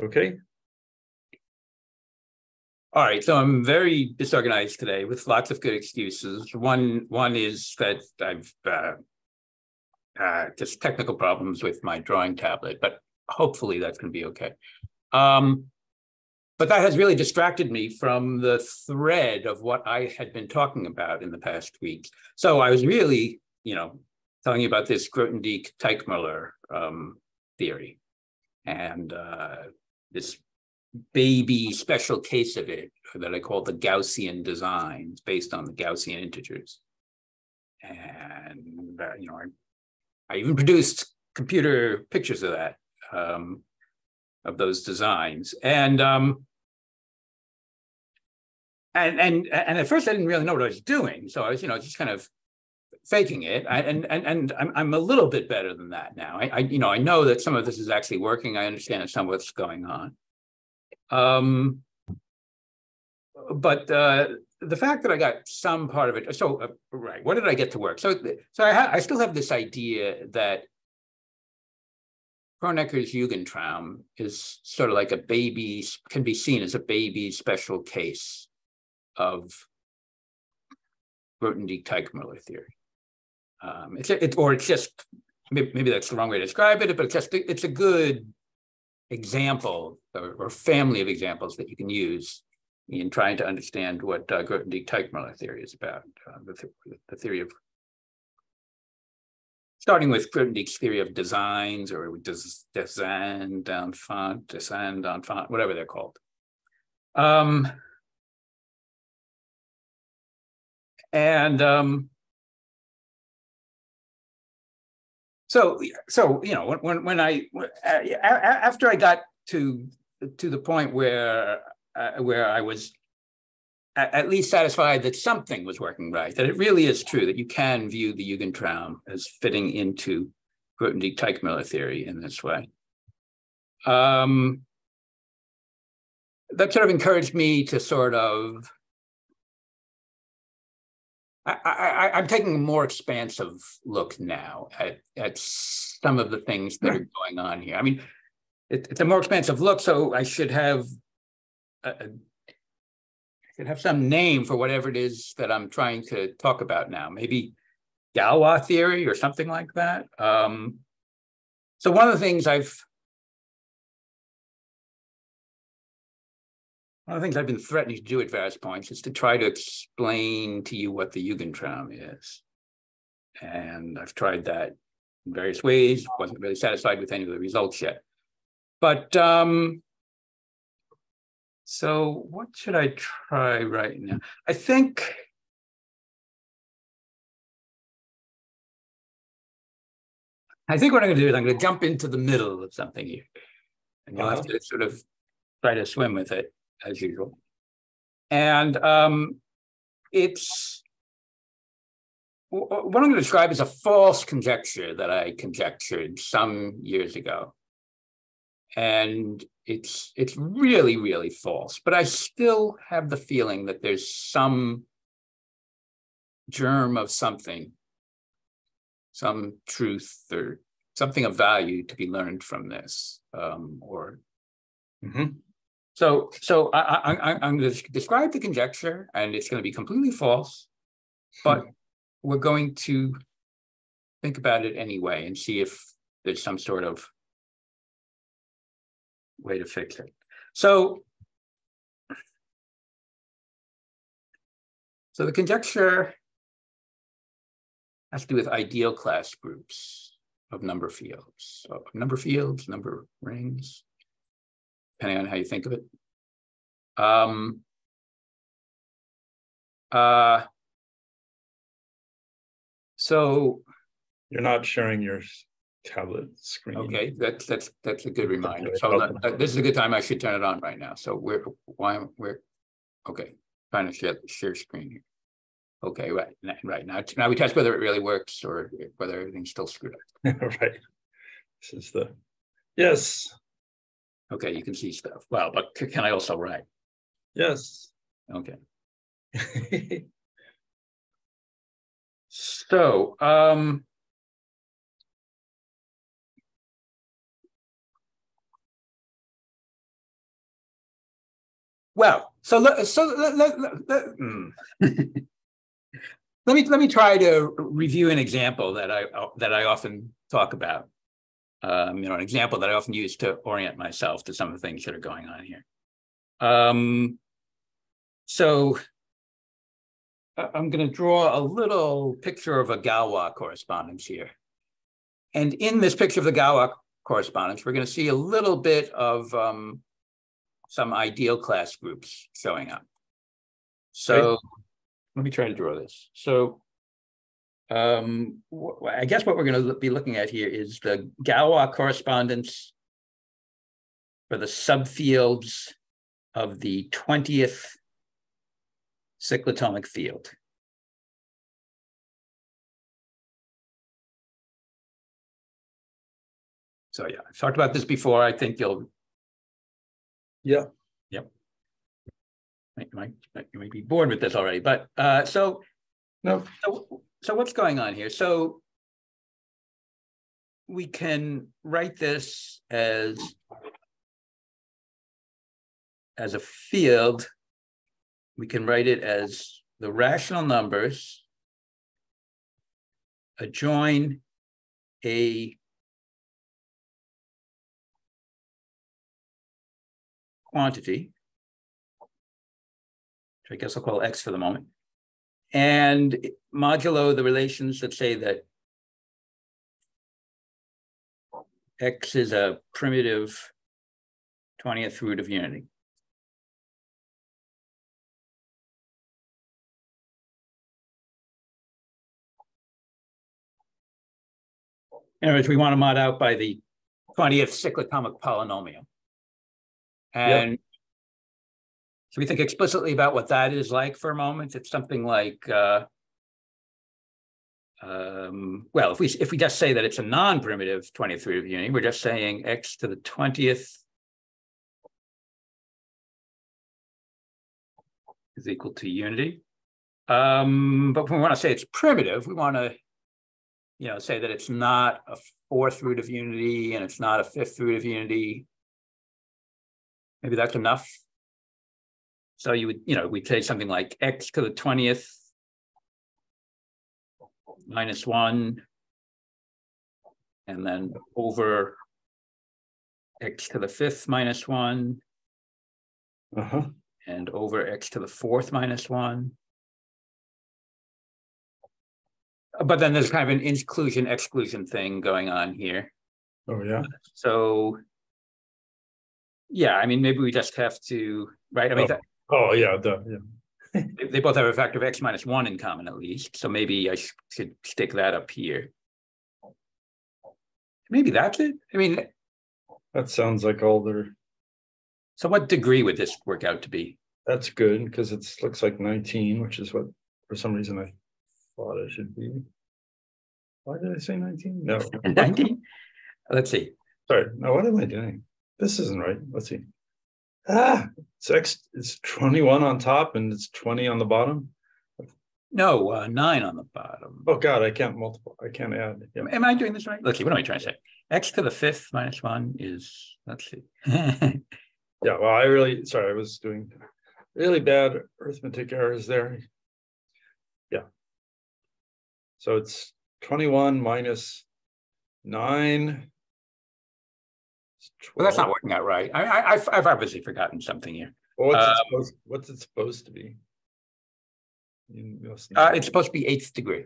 Okay. All right, so I'm very disorganized today with lots of good excuses. One one is that I've uh, uh, just technical problems with my drawing tablet, but hopefully that's going to be okay. Um, but that has really distracted me from the thread of what I had been talking about in the past weeks. So I was really, you know, telling you about this Grothendieck-Teichmuller um, theory and uh, this baby special case of it that I call the Gaussian design. It's based on the Gaussian integers. And, uh, you know, I, I even produced computer pictures of that, um, of those designs. And, um, and, and, and at first I didn't really know what I was doing. So I was, you know, just kind of faking it. I, and, and, and I'm, I'm a little bit better than that now. I, I, you know, I know that some of this is actually working. I understand some of what's going on. Um, but uh, the fact that I got some part of it, so uh, right, what did I get to work? So, so I, I still have this idea that Kronecker's Jugendtraum is sort of like a baby, can be seen as a baby special case of Grothendieck-Teichmuller theory. Um, it's it, or it's just maybe, that's the wrong way to describe it, but it's just it's a good example or, or, family of examples that you can use in trying to understand what uh, Grothendieck-Teichmuller theory is about, uh, the, th the theory of starting with Grothendieck's theory of designs or des, dessin d'enfant, dessin d'enfant, whatever they're called. Um, and um, so so you know when when I after I got to to the point where uh, where I was at least satisfied that something was working right, that it really is true that you can view the Jugendtraum as fitting into Grothendieck-Teichmuller theory in this way. Um, that sort of encouraged me to sort of I, am taking a more expansive look now at, at some of the things that are going on here. I mean, it, it's a more expansive look, so I should have a, a, I should have some name for whatever it is that I'm trying to talk about now. Maybe Galois theory or something like that. Um, so one of the things I've One of the things I've been threatening to do at various points is to try to explain to you what the Jugendtraum is. And I've tried that in various ways, wasn't really satisfied with any of the results yet. But um, so what should I try right now? I think I think what I'm going to do is I'm going to jump into the middle of something here, and you'll have uh-huh. to sort of try to swim with it as usual. And um, it's what I'm going to describe is a false conjecture that I conjectured some years ago. And it's it's really, really false. But I still have the feeling that there's some germ of something, some truth or something of value to be learned from this, um, or mm-hmm. So, so I, am going to describe the conjecture, and it's going to be completely false, but hmm. we're going to think about it anyway and see if there's some sort of way to fix it. So, so the conjecture has to do with ideal class groups of number fields. So number fields, number rings, depending on how you think of it. Um, uh, so you're not sharing your tablet screen. Okay, that's that's that's a good reminder. So uh, this is a good time. I should turn it on right now. So we're why we're okay. Trying to share share screen here. Okay, right, right now. Now we test whether it really works or whether everything's still screwed up. right. This is the yes. Okay, you can see stuff. Well, but can I also write? Yes. Okay. so, um, Well, so let, so let, let, let, hmm. let me let me try to review an example that I that I often talk about. Um, you know, an example that I often use to orient myself to some of the things that are going on here. Um, so I'm going to draw a little picture of a Galois correspondence here. And in this picture of the Galois correspondence, we're going to see a little bit of um, some ideal class groups showing up. So let me try to draw this. So um, I guess what we're going to be looking at here is the Galois correspondence for the subfields of the 20th cyclotomic field. So yeah, I've talked about this before. I think you'll. Yeah. Yep. You might, you might be bored with this already, but uh, so. No. So, so what's going on here? So we can write this as as a field. We can write it as the rational numbers adjoin a quantity, which I guess I'll call X for the moment, and modulo the relations that say that X is a primitive 20th root of unity. In other words, we want to mod out by the 20th cyclotomic polynomial. And yep. so we think explicitly about what that is like for a moment. It's something like, uh, um, well, if we if we just say that it's a non-primitive 20th root of unity, we're just saying x to the 20th is equal to unity. Um, but when we want to say it's primitive, we want to, you know, say that it's not a fourth root of unity and it's not a fifth root of unity. Maybe that's enough. So you would, you know, we'd say something like x to the 20th minus one, and then over x to the fifth minus one, Uh-huh. and over x to the fourth minus one. But then there's kind of an inclusion exclusion thing going on here. Oh, yeah. So yeah, I mean, maybe we just have to, right? I mean, Oh. Oh, yeah, the, yeah. They- both have a factor of x minus one in common at least, so maybe I sh- should stick that up here. Maybe that's it. I mean, That sounds like all their, so what degree would this work out to be? that's good, because it looks like nineteen, which is what, for some reason I thought it should be. Why did I say nineteen? No, Nineteen? Let's see. sorry, no, what am I doing? This isn't right, let's see. Ah, it's X, it's twenty-one on top and it's twenty on the bottom. No, uh, nine on the bottom. Oh, God, I can't multiply, I can't add, yeah. Am I doing this right? Let's see, what am I trying to say? X to the fifth minus one is, let's see. Yeah, well, I really, sorry, I was doing really bad arithmetic errors there. Yeah. So it's twenty-one minus nine. Well, that's not working out right. I, I, I've, I've obviously forgotten something here. Well, What's it um, supposed, what's it supposed to be? Uh, it's supposed to be eighth degree.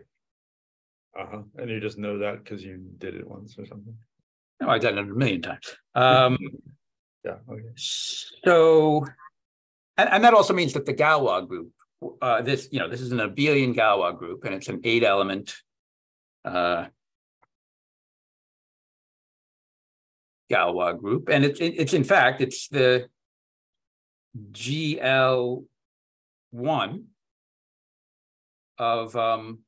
Uh-huh, and you just know that because you did it once or something. No, I've done it a million times. Um, Yeah, okay. so, and, and that also means that the Galois group, uh, this, you know, this is an abelian Galois group and it's an eight element, uh, Galois group. And it's, it's in fact, it's the GL one of, um,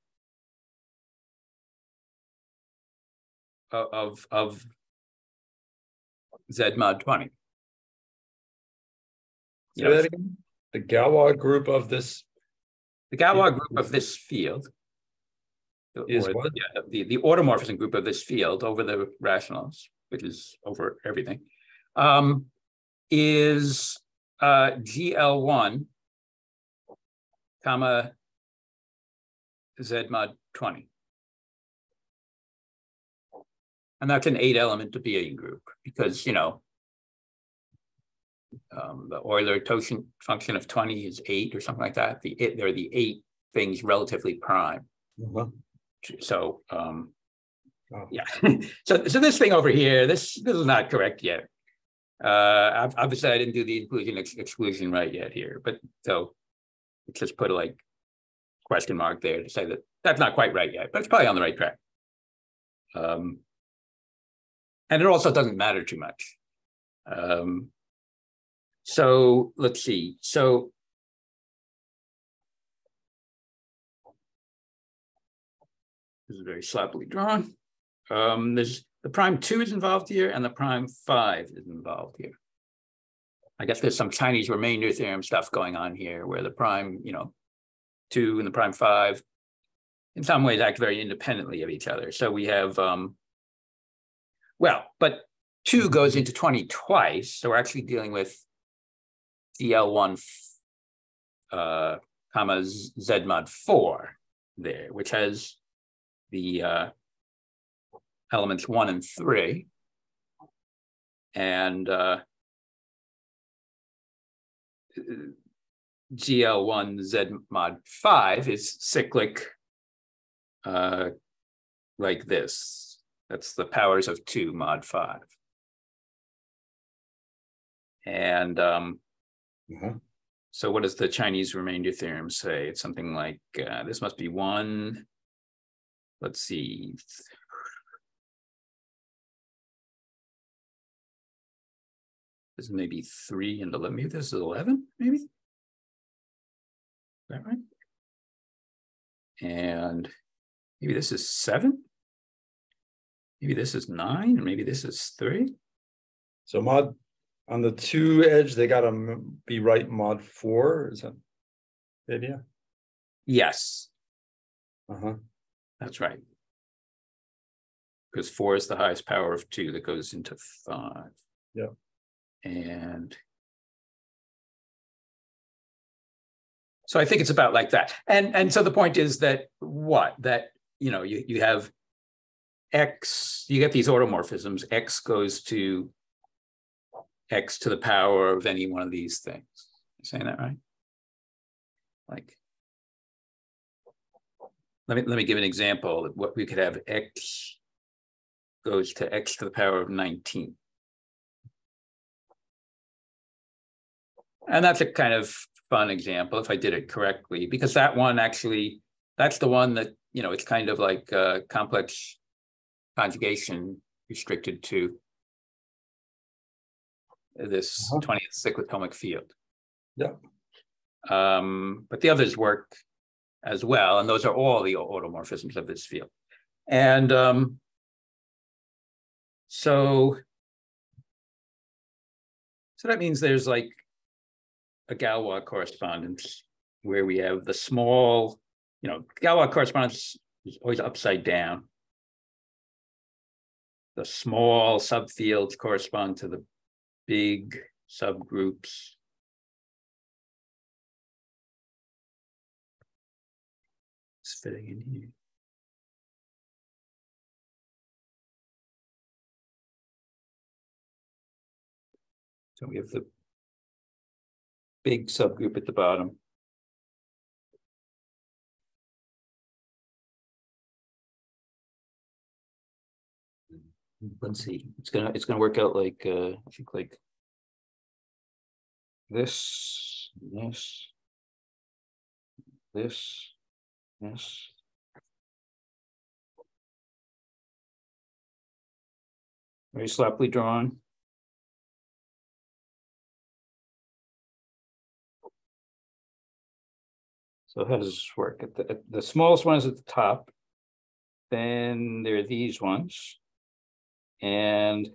of of Z mod twenty. You know, that again? The Galois group of this, The Galois group of this field. Is or, what? Yeah, the, the automorphism group of this field over the rationals, which is over everything. Um, is uh, GL one, comma, Z mod twenty. And that's an eight element Abelian group because, you know, um, the Euler totient function of twenty is eight or something like that. The, it, they're the eight things relatively prime. Uh-huh. So, um, Oh. yeah. So, so this thing over here, this, this is not correct yet. Uh, ob- obviously I didn't do the inclusion ex- exclusion right yet here, but so just put a like question mark there to say that that's not quite right yet, but it's probably on the right track. Um, and it also doesn't matter too much. Um, so let's see. So this is very sloppily drawn. Um, there's the prime two is involved here and the prime five is involved here. I guess there's some Chinese remainder theorem stuff going on here where the prime, you know, two and the prime five in some ways act very independently of each other. So we have, um, well, but two goes into 20 twice. So we're actually dealing with GL1 uh, comma Z mod four there, which has the uh, elements one and three. And uh, GL1 Z mod five is cyclic uh, like this. That's the powers of two mod five. And um, Uh-huh. so what does the Chinese remainder theorem say? It's something like, uh, this must be one. Let's see. This is maybe three and eleven, maybe this is eleven, maybe? Is that right? And maybe this is seven? Maybe this is nine, and maybe this is three? So mod, on the two edge, they gotta be right mod four, is that? the idea? Yes, Uh-huh, that's right. Because four is the highest power of two that goes into five. Yeah. And. So I think it's about like that. And, and so the point is that what, that, you know, you, you have. X, you get these automorphisms, X goes to. X to the power of any one of these things. You saying that right? Like. Let me, let me give an example what we could have X goes to X to the power of nineteen. And that's a kind of fun example if I did it correctly, because that one actually, that's the one that, you know, it's kind of like uh complex conjugation restricted to this Uh-huh. twentieth cyclotomic field. Yeah. Um, but the others work as well, and those are all the automorphisms of this field. And um, so so that means there's like a Galois correspondence where we have the small, you know, Galois correspondence is always upside down. The small subfields correspond to the big subgroups. It's fitting in here. So we have the big subgroup at the bottom. Let's see, it's gonna, it's gonna work out like, uh, I think like this, this, this, this. Very sloppily drawn. So how does this work? At the, at the smallest one is at the top. Then there are these ones. And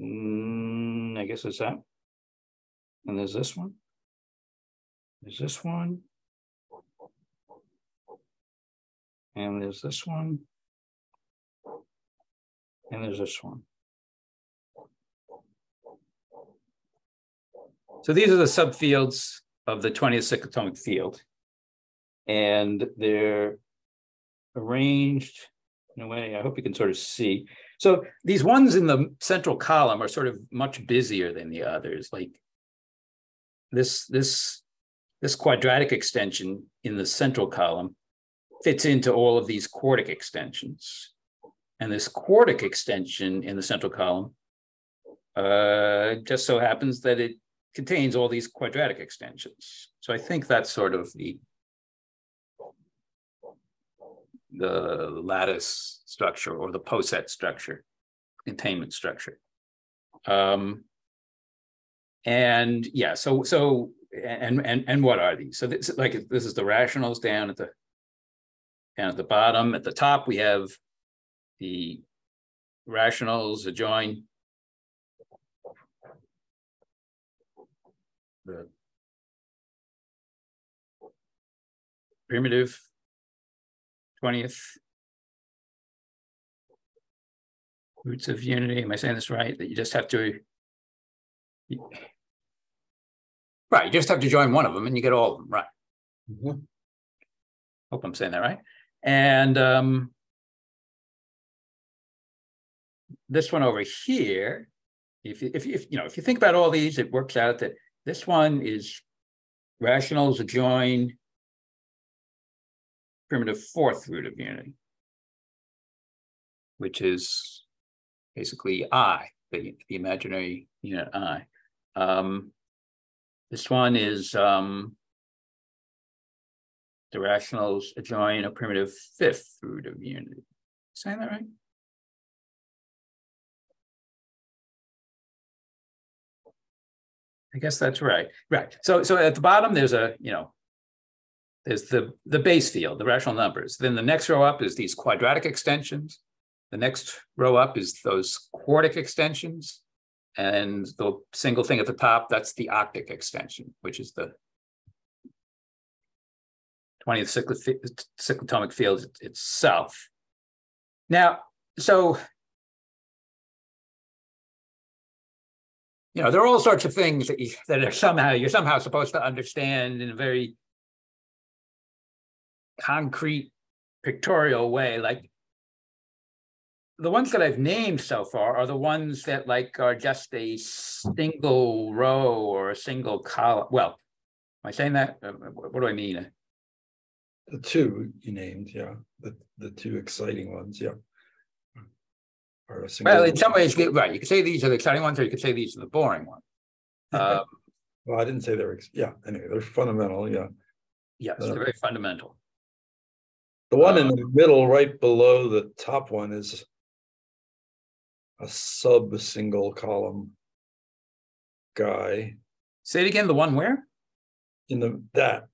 mm, I guess it's that. And there's this one. There's this one. And there's this one. And there's this one. So these are the subfields of the twentieth cyclotomic field. And they're arranged in a way, I hope you can sort of see. So these ones in the central column are sort of much busier than the others, like this, this, this quadratic extension in the central column fits into all of these quartic extensions. And this quartic extension in the central column uh, just so happens that it contains all these quadratic extensions. So I think that's sort of the the lattice structure or the poset structure, containment structure. Um, and yeah, so so and and and what are these? So this like this is the rationals down at the down at the bottom. At the top, we have the rationals adjoin the primitive twentieth roots of unity. Am I saying this right? That you just have to right. You just have to join one of them, and you get all of them. Right. Mhm. Hope I'm saying that right. And um, this one over here, if if you, if, you know, if you think about all these, it works out that this one is rationals adjoin primitive fourth root of unity, which is basically I, the, the imaginary unit I. Um, this one is um, the rationals adjoin a primitive fifth root of unity. Saying that right? I guess that's right. Right. So so at the bottom there's a, you know, there's the the base field, the rational numbers. Then the next row up is these quadratic extensions. The next row up is those quartic extensions. And the single thing at the top, that's the octic extension, which is the 20th cyclotomic field itself. Now, so you know, there are all sorts of things that you, that are somehow you're somehow supposed to understand in a very concrete, pictorial way. Like the ones that I've named so far are the ones that like are just a single row or a single column. Well, am I saying that? Uh, What do I mean? The two you named, yeah, the, the two exciting ones, yeah. Are a single- Well, in some ways, right, you could say these are the exciting ones, or you could say these are the boring ones. Um, Well, I didn't say they're, ex- yeah, anyway, they're fundamental, yeah. yes, they're very fundamental. The one in Uh, the middle, right below the top one is a sub single column guy Say it again, the one where? in the, that,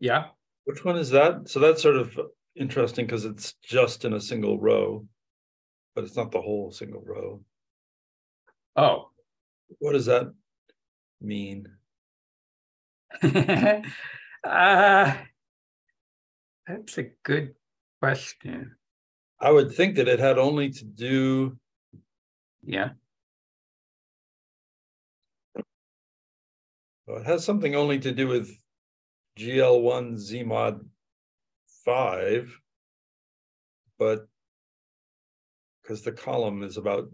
Yeah, which one is that? So that's sort of interesting because it's just in a single row. But it's not the whole single row. oh. What does that mean? Uh, That's a good question. I would think that it had only to do, Yeah, well, it has something only to do with GL one Z mod five. But because the column is about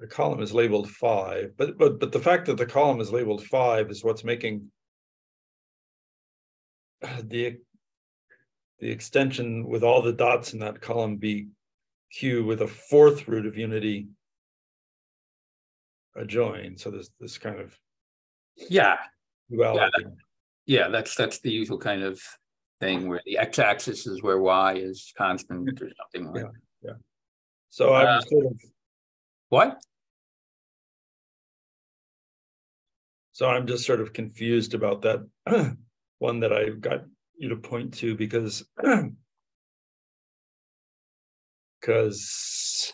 the column is labeled five, but but but the fact that the column is labeled five is what's making the the extension with all the dots in that column be Q with a fourth root of unity adjoin. So there's this kind of yeah, duality. yeah, that's, that's the usual kind of thing where the x-axis is where y is constant or something like. Yeah. So I'm Uh, sort of What? So I'm just sort of confused about that one that I got you to point to because because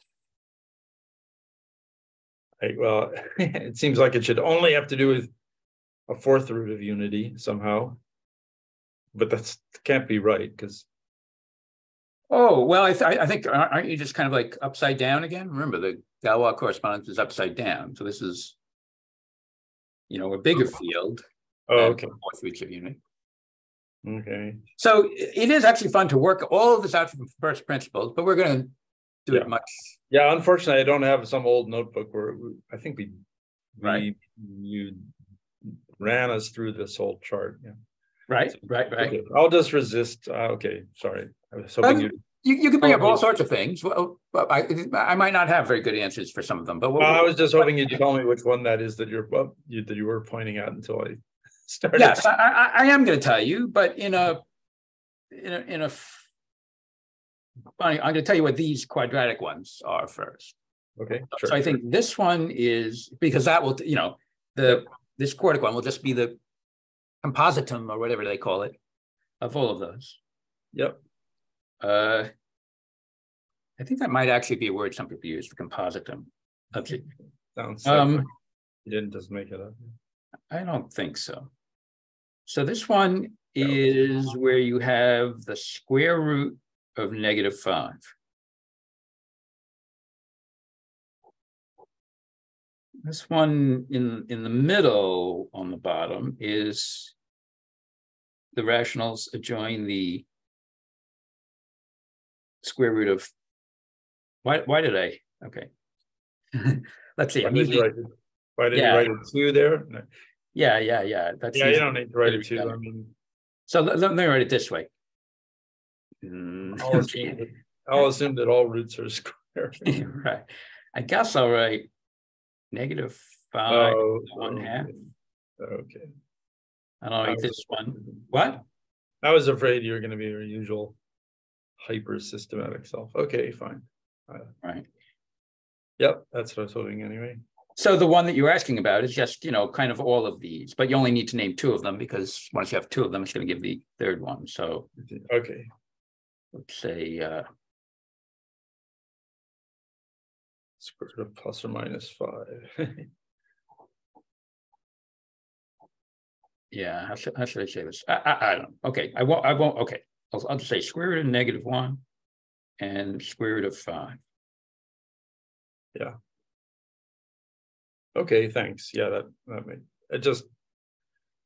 I, well, it seems like it should only have to do with a fourth root of unity somehow. But that's can't be right because Oh, well, I, th- I think, aren't you just kind of like upside down again? Remember, the Galois correspondence is upside down, so this is you know, a bigger oh. field. Oh, okay, Fourth root of unity. okay. So it is actually fun to work all of this out from first principles, but we're gonna do Yeah. it much, Yeah, unfortunately, I don't have some old notebook where we- I think we. Right. we- You ran us through this whole chart, yeah. Right, right, right. Okay, I'll just resist, uh, okay, sorry, I was hoping Um, you, You, you can bring up all Okay. sorts of things. Well, I, I might not have very good answers for some of them, but. we'll- I was just hoping you'd tell me which one that is that you're, well, you, that you were pointing out until I started. Yes, I, I, I am gonna tell you, but in a, in a, in a. f- I, I'm gonna tell you what these quadratic ones are first. Okay, Sure. So sure. I think this one is, because that will, you know, the, this quartic one will just be the compositum or whatever they call it of all of those. Yep, Uh, I think that might actually be a word some people use, the compositum. of it. sounds. like Um, You didn't just make it up. I don't think so. So this one is where you have the square root of negative five. This one in, in the middle on the bottom is the rationals adjoin the square root of, why, why did I, okay. Let's see, Why I'm did you using, write it- why did you Yeah. write it two there? No. yeah, yeah, yeah. that's Yeah, you don't need to write it two. I mean, So let, let me write it this way. Mm, I'll assume that, I'll assume that all roots are square. Right, I guess I'll write negative five, Oh, one half. Okay. and I'll was this one, what? I was afraid you were gonna be your usual hyper systematic self. Okay, fine. Right, Yep, that's what I was hoping anyway. so the one that you're asking about is just, you know, kind of all of these, but you only need to name two of them because once you have two of them, it's gonna give the third one, so Okay, let's say, uh, square root of plus or minus five. yeah, how should, how should I say this? I, I, I don't, okay, I won't, I won't, okay, I'll, I'll just say square root of negative one and square root of five. Yeah. Okay, thanks. Yeah, that, that made, it just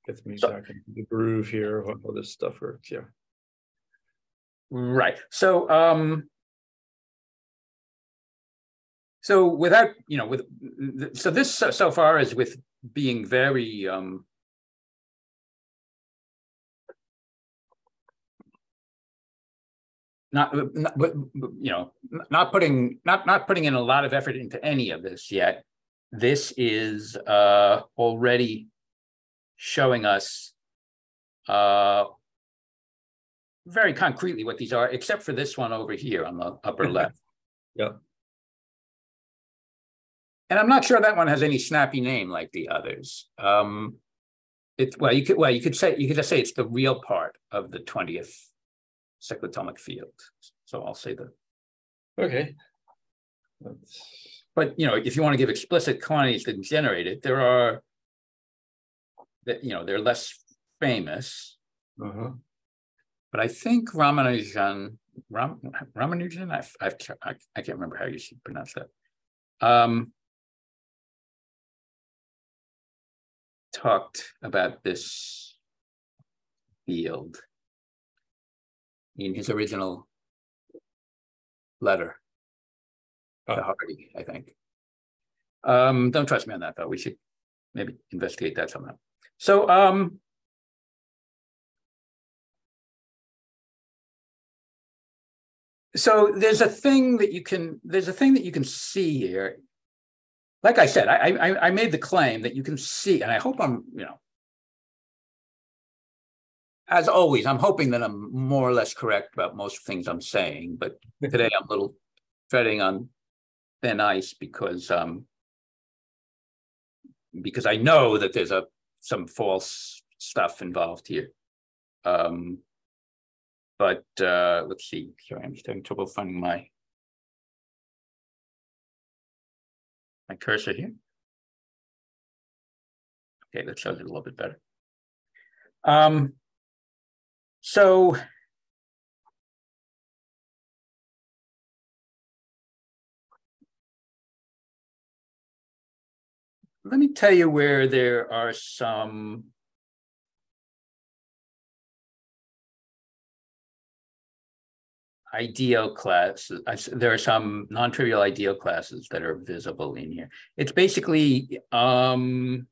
gets me So- back into the groove here, of how this stuff works, yeah. Right, so, um. So without, you know, with, so this so so far is with being very, um. Not, not, but, but, you know, not putting, not, not putting in a lot of effort into any of this yet. This is, uh, already showing us, uh, very concretely what these are, except for this one over here on the upper left. Yep. And I'm not sure that one has any snappy name like the others. Um, it, well, you could, well, you could say, you could just say it's the real part of the twentieth cyclotomic field. So I'll say that. Okay. That's, But, you know, if you want to give explicit quantities that generate it, there are that, you know, they're less famous. uh-huh, But I think Ramanujan, Ram, Ramanujan, I've, I've, I, I can't remember how you should pronounce that. Um. Talked about this field. In his original letter. To Ah. Hardy, I think. Um, don't trust me on that, though. We should maybe investigate that somehow. So, um. So there's a thing that you can, there's a thing that you can see here. Like I said, I, I, I made the claim that you can see, and I hope I'm, you know. As always, I'm hoping that I'm more or less correct about most things I'm saying, but today I'm a little treading on thin ice because, um. Because I know that there's a, some false stuff involved here. Um. But uh, let's see, sorry, I'm just having trouble finding my. My cursor here. Okay, that shows it a little bit better. Um. So. let me tell you where there are some ideal classes. There are some non-trivial ideal classes that are visible in here. It's basically, um,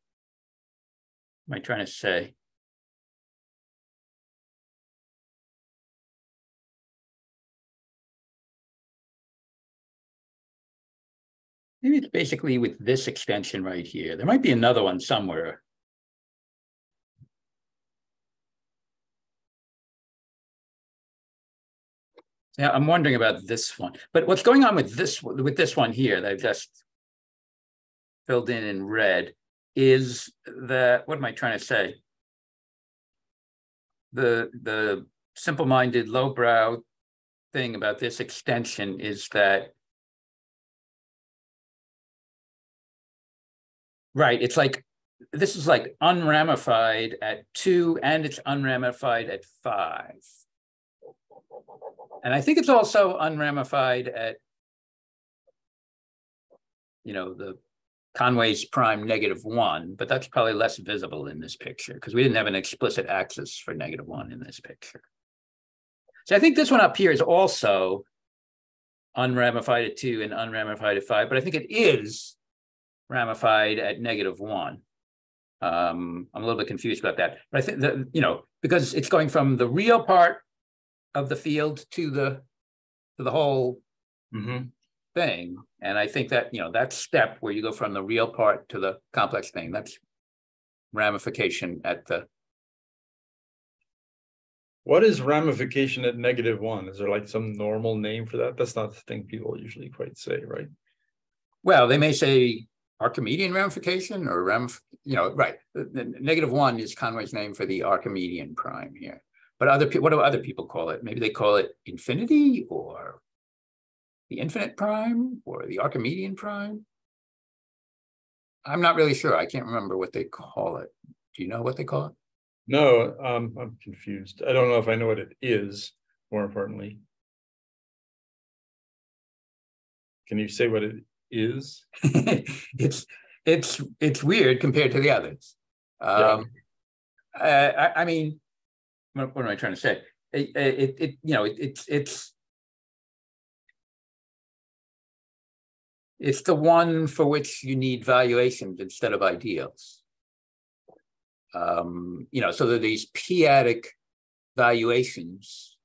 what am I trying to say? Maybe it's basically with this extension right here. There might be another one somewhere. Yeah, I'm wondering about this one. But what's going on with this with this one here that I've just filled in in red is that what am I trying to say? The the simple-minded lowbrow thing about this extension is that right, it's like this is like unramified at two and it's unramified at five. And I think it's also unramified at, you know, the Conway's prime negative one, but that's probably less visible in this picture because we didn't have an explicit axis for negative one in this picture. So I think this one up here is also unramified at two and unramified at five, but I think it is ramified at negative one. Um, I'm a little bit confused about that, but I think that, you know, because it's going from the real part of the field to the to the whole Mhm. thing. And I think that, you know, that step where you go from the real part to the complex thing, that's ramification at the, What is ramification at negative one? Is there like some normal name for that? That's not the thing people usually quite say, right? well, they may say Archimedean ramification or ramif, you know, right. The, the negative one is Conway's name for the Archimedean prime here. But other people, what do other people call it? Maybe they call it infinity or the infinite prime or the Archimedean prime. I'm not really sure. I can't remember what they call it. Do you know what they call it? No, um, I'm confused. I don't know if I know what it is, more importantly. Can you say what it is? it's it's it's weird compared to the others. Yeah. Um, I, I, I mean, what, what am I trying to say? It, it, it you know, it, it's it's it's the one for which you need valuations instead of ideals. Um, you know, so that these p-adic valuations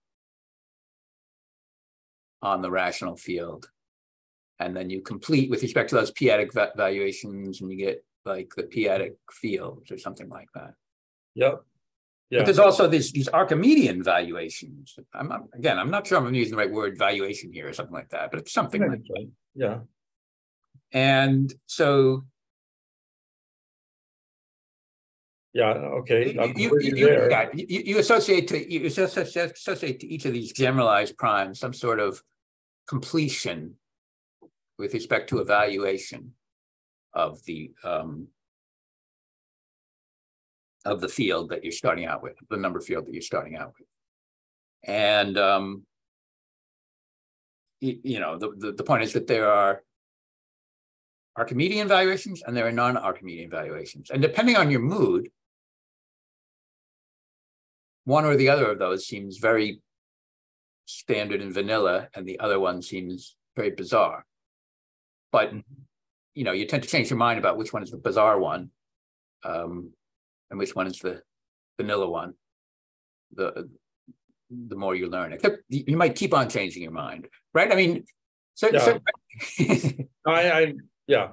on the rational field. And then you complete with respect to those p-adic va- valuations and you get like the p-adic fields or something like that. Yep. Yeah, But there's also these, these Archimedean valuations. I'm, not- again, I'm not sure I'm using the right word valuation here or something like that, but it's something like, that. yeah, and so yeah, okay. You, you, you you, yeah, associate to, you associate, associate to each of these generalized primes, some sort of completion with respect to evaluation of the, um, of the field that you're starting out with, the number field that you're starting out with. And, um, y- you know, the, the, the point is that there are Archimedean valuations and there are non-Archimedean valuations. And depending on your mood, one or the other of those seems very standard and vanilla, and the other one seems very bizarre. But Mhm. you know, you tend to change your mind about which one is the bizarre one, um, and which one is the vanilla one. The the more you learn, except you you might keep on changing your mind, right? I mean, so, so I, I, yeah.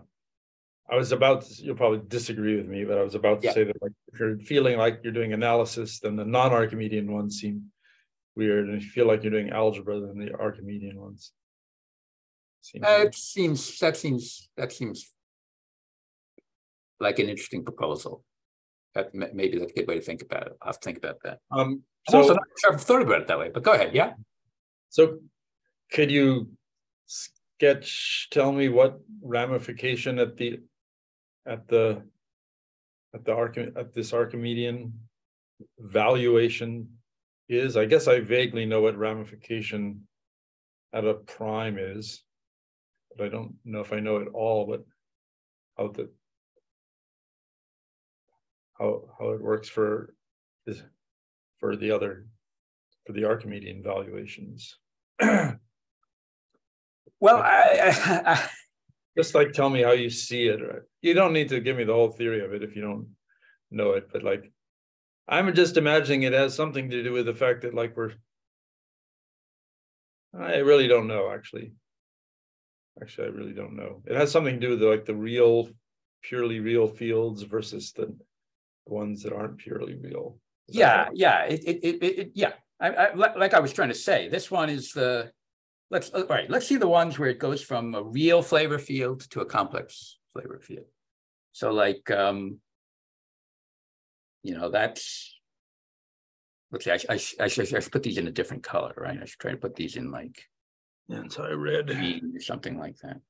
I was about, to you'll probably disagree with me, but I was about to Yeah. say that like, if you're feeling like you're doing analysis, then the non-Archimedean ones seem weird, and if you feel like you're doing algebra, then the Archimedean ones. seem. That seems, that seems, that seems like an interesting proposal. That maybe that's a good way to think about it. I'll have to think about that. Um, I'm also so, not sure I've thought about it that way, but go ahead, yeah? so could you sketch, tell me what ramification at the, at the, at the Archi, at this Archimedean valuation is? I guess I vaguely know what ramification at a prime is. But I don't know if I know it all, but how the, how, how it works for this, for the other, for the Archimedean valuations. Well, I, I, I, Just like tell me how you see it, right? You don't need to give me the whole theory of it if you don't know it, but like. I'm just imagining it has something to do with the fact that like we're. I really don't know, actually. Actually, I really don't know. It has something to do with like the real, purely real fields versus the ones that aren't purely real. Is yeah, yeah, it, it, it, it, yeah. I, I, like, I was trying to say, this one is the, let's, all right, let's see the ones where it goes from a real flavor field to a complex flavor field. So like, um, you know, that's, let's see, I, I, I should, I should put these in a different color, right? I should try to put these in like And so I read. green or something like that.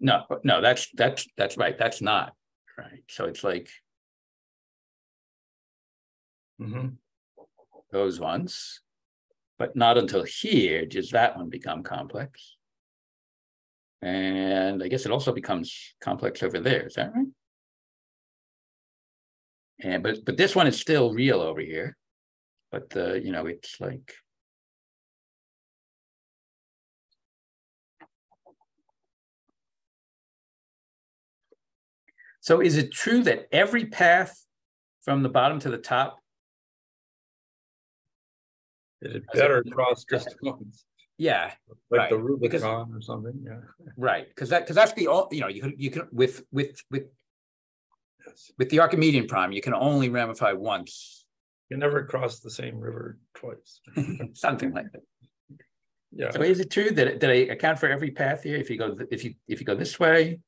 No, no, that's, that's, that's right, that's not, right? So it's like mm-hmm. those ones. But not until here does that one become complex. And I guess it also becomes complex over there, is that right? And but but this one is still real over here. But the, you know, it's like. So is it true that every path from the bottom to the top It had better cross just once, Yeah, like the right, because- Rubicon or something, yeah. right, because that, because that's the, all you know, you can, you can, with, with, with, Yes. with the Archimedean prime, you can only ramify once, You never cross the same river twice. something like that. Yeah, So is it true that, that I account for every path here? If you go, if you, if you go this way,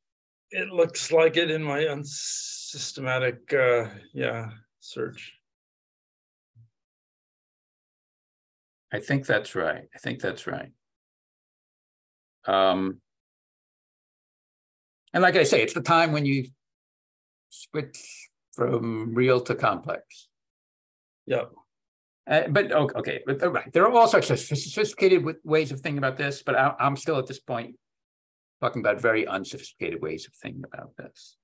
it looks like it in my unsystematic, uh, yeah, search. I think that's right. I think that's right. Um. And like I say, it's the time when you switch from real to complex. Yeah, Uh, but o- okay, but right, there are all sorts of sophisticated ways of thinking about this, but I, I'm still at this point talking about very unsophisticated ways of thinking about this.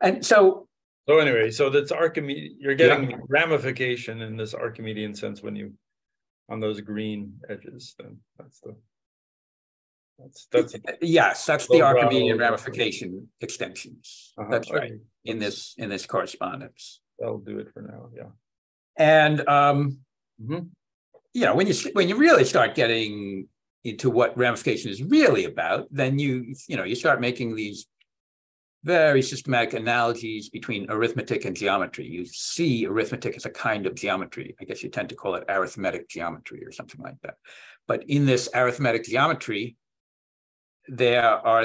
And so, so anyway, so that's Archimedes, you're getting ramification in this Archimedean sense when you, on those green edges, then that's the. That's, that's. yes, that's the Archimedean ramification extensions. uh-huh, That's right, okay, in this, in this correspondence. That'll do it for now, yeah. And um, Mhm. you know, when you when you really start getting into what ramification is really about, then you you know you start making these very systematic analogies between arithmetic and geometry. You see arithmetic as a kind of geometry. I guess you tend to call it arithmetic geometry or something like that. But in this arithmetic geometry, there are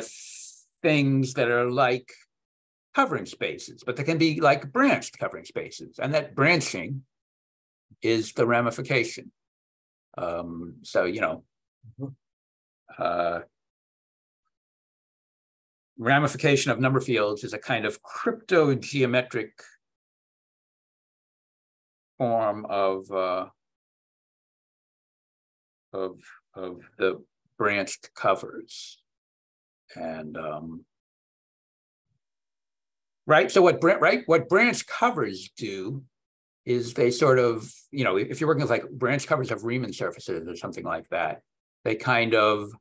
things that are like covering spaces, but they can be like branched covering spaces, and that branching is the ramification. Um, so, you know. Uh, ramification of number fields is a kind of cryptogeometric form of uh, of of the branched covers. And um, right, so what right what branch covers do is they sort of, you know, if you're working with like branch covers of Riemann surfaces or something like that, they kind of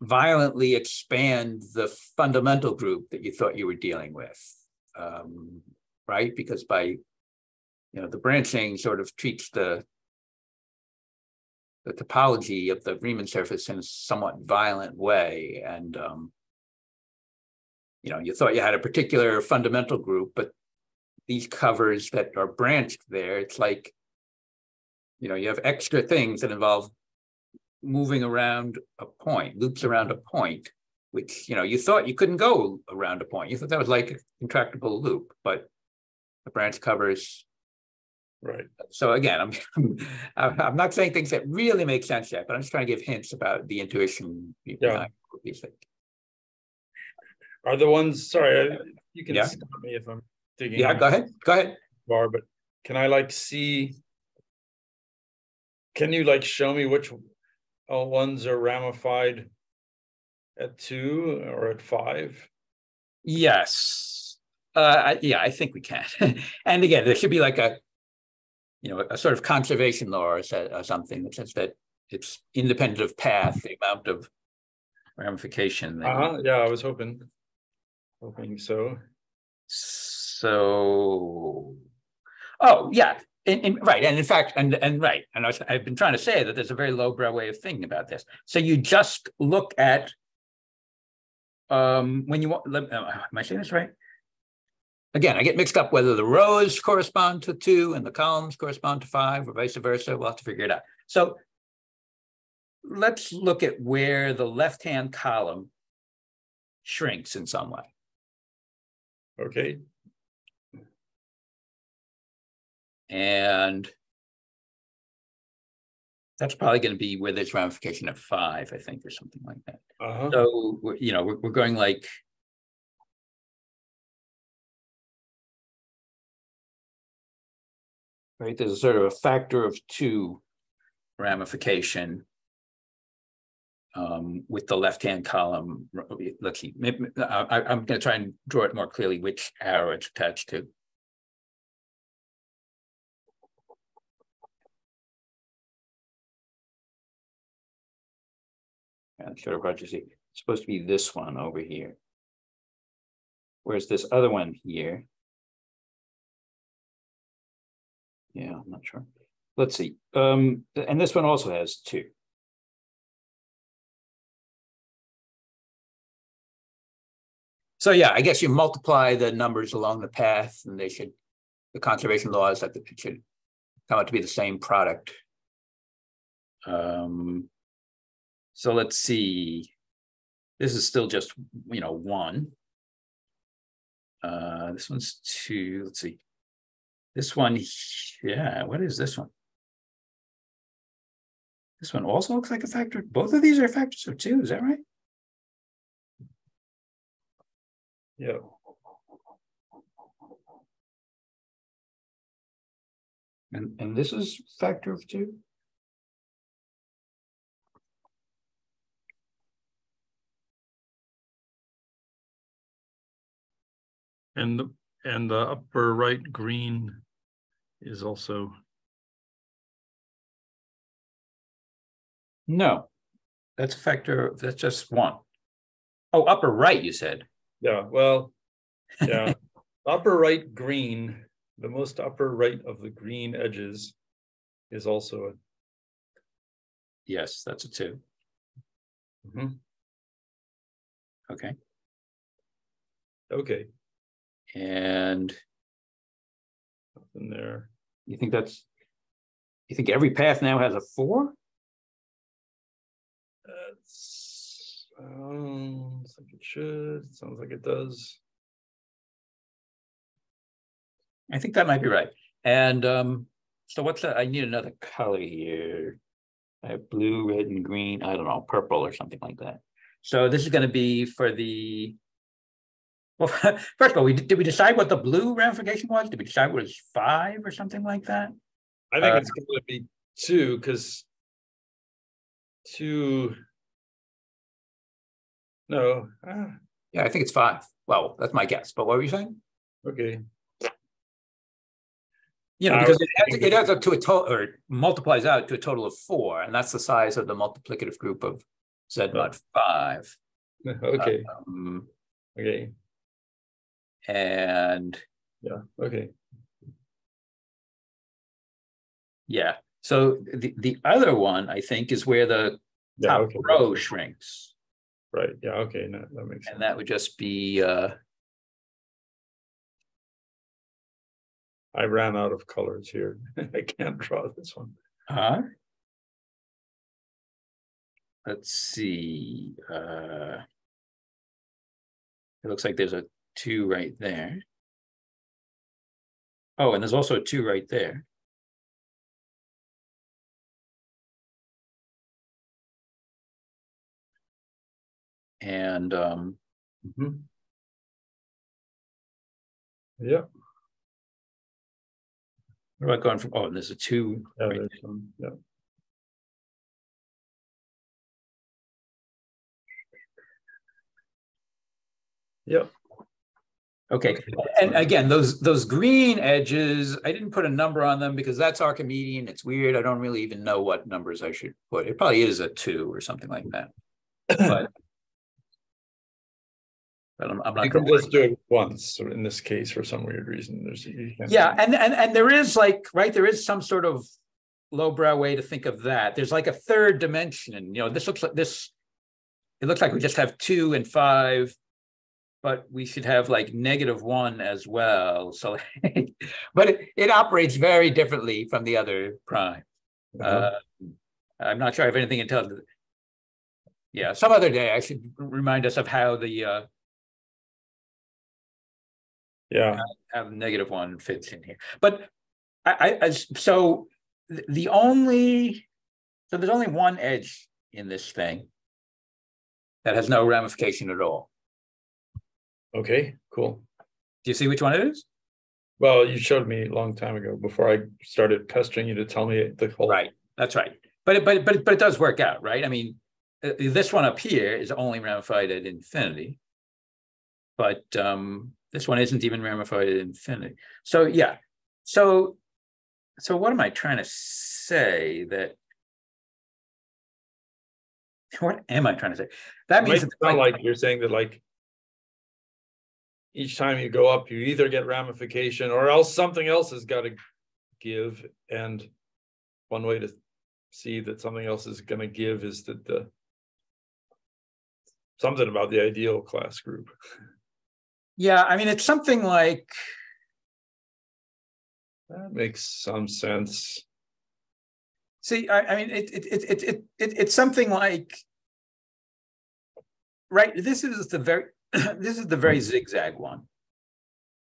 violently expand the fundamental group that you thought you were dealing with, um, right? Because by, you know, the branching sort of treats the the topology of the Riemann surface in a somewhat violent way, and um, you know, you thought you had a particular fundamental group, but these covers that are branched there, it's like, you know, you have extra things that involve moving around a point, loops around a point, which, you know, you thought you couldn't go around a point. You thought that was like a contractible loop, but the branch covers. Right, So again, I'm, I'm not saying things that really make sense yet, but I'm just trying to give hints about the intuition behind these things. are the ones, sorry, you can Yeah. stop me if I'm digging. Yeah, go ahead, go ahead. Bar, but can I like see? Can you like show me which uh, ones are ramified? At two or at five? Yes. Uh, I, yeah, I think we can. and again, there should be like a, you know, a sort of conservation law or, or something that says that it's independent of path, the amount of ramification. Uh -huh. Yeah, I was hoping, hoping so. So, oh yeah, and, and, right, and in fact, and and right, and I have been trying to say that there's a very lowbrow way of thinking about this. So you just look at um, when you want. Let, Uh, am I saying this right? Again, I get mixed up whether the rows correspond to two and the columns correspond to five, or vice versa. We'll have to figure it out. So let's look at where the left-hand column shrinks in some way. Okay. And that's probably going to be where there's ramification of five, I think, or something like that. Uh -huh. So, you know, we're, we're going like right? There's a sort of a factor of two ramification um, with the left-hand column. Let's see, maybe, I, am going to try and draw it more clearly which arrow it's attached to. Of hard. It's supposed to be this one over here. Whereas this other one here. Yeah, I'm not sure. Let's see. Um, and this one also has two. So yeah, I guess you multiply the numbers along the path and they should, the conservation laws that it should come out to be the same product. Um, so let's see. This is still just, you know, one. Uh, this one's two, let's see. This one, yeah, what is this one? This one also looks like a factor. Both of these are factors of two, is that right? Yeah. And, and this is factor of two? And the and the upper right green is also no that's a factor that's just one. Oh, upper right you said yeah, well, yeah. upper right green, the most upper right of the green edges is also a. Yes, that's a 2 mm -hmm. Okay. Okay. And nothing there. You think that's you think every path now has a four? That Sounds like it should. Sounds like it does. I think that might be right. And um, so what's that? I need another color here. I have blue, red, and green. I don't know, purple or something like that. So this is going to be for the. Well, first of all, we did we decide what the blue ramification was? Did we decide it was five or something like that? I think uh, it's going to be two because two no. Ah. Yeah, I think it's five. Well, that's my guess. But what were you saying? Okay. You know, because it adds, it adds up to a total or multiplies out to a total of four, and that's the size of the multiplicative group of Z mod five. Okay. Um, okay. And yeah, okay. Yeah. So the, the other one, I think, is where the yeah, top okay. row shrinks. Right, yeah, okay, no, that makes sense. And that would just be, uh, I ran out of colors here. I can't draw this one. huh? Let's see, uh. It looks like there's a two right there. Oh, and there's also a two right there. And um, mm -hmm. Yeah, what about going from, oh, and there's a two. yeah, right there's some, yeah. Yep, Okay, and again, those those green edges, I didn't put a number on them because that's Archimedean. It's weird. I don't really even know what numbers I should put. It probably is a two or something like that. But, but I'm, I'm not You can just do it once, in this case, for some weird reason, there's. Yeah, and and and there is like, right, there is some sort of lowbrow way to think of that. There's like a third dimension, and you know, this looks like this. It looks like we just have two and five, but we should have like negative one as well. So, but it, it operates very differently from the other prime. Uh-huh. Uh, I'm not sure I have anything intelligent. Yeah, some other day I should remind us of how the uh, Yeah, how the negative one fits in here. But I, I, as so the, the only so there's only one edge in this thing that has no ramification at all. Okay, cool. Do you see which one it is? Well, you showed me a long time ago before I started pestering you to tell me the whole. Right, that's right. But it, but but but it does work out, right? I mean, uh, this one up here is only ramified at infinity, but um, this one isn't even ramified at infinity. So yeah, so so what am I trying to say? That what am I trying to say? That It means might that, sound like you're saying that like. Each time you go up, you either get ramification or else something else has got to give. And one way to see that something else is gonna give is that the. Something about the ideal class group. yeah, I mean, it's something like That makes some sense. See, I, I mean, it, it, it, it, it, it, it's something like, right, this is the very, this is the very zigzag one.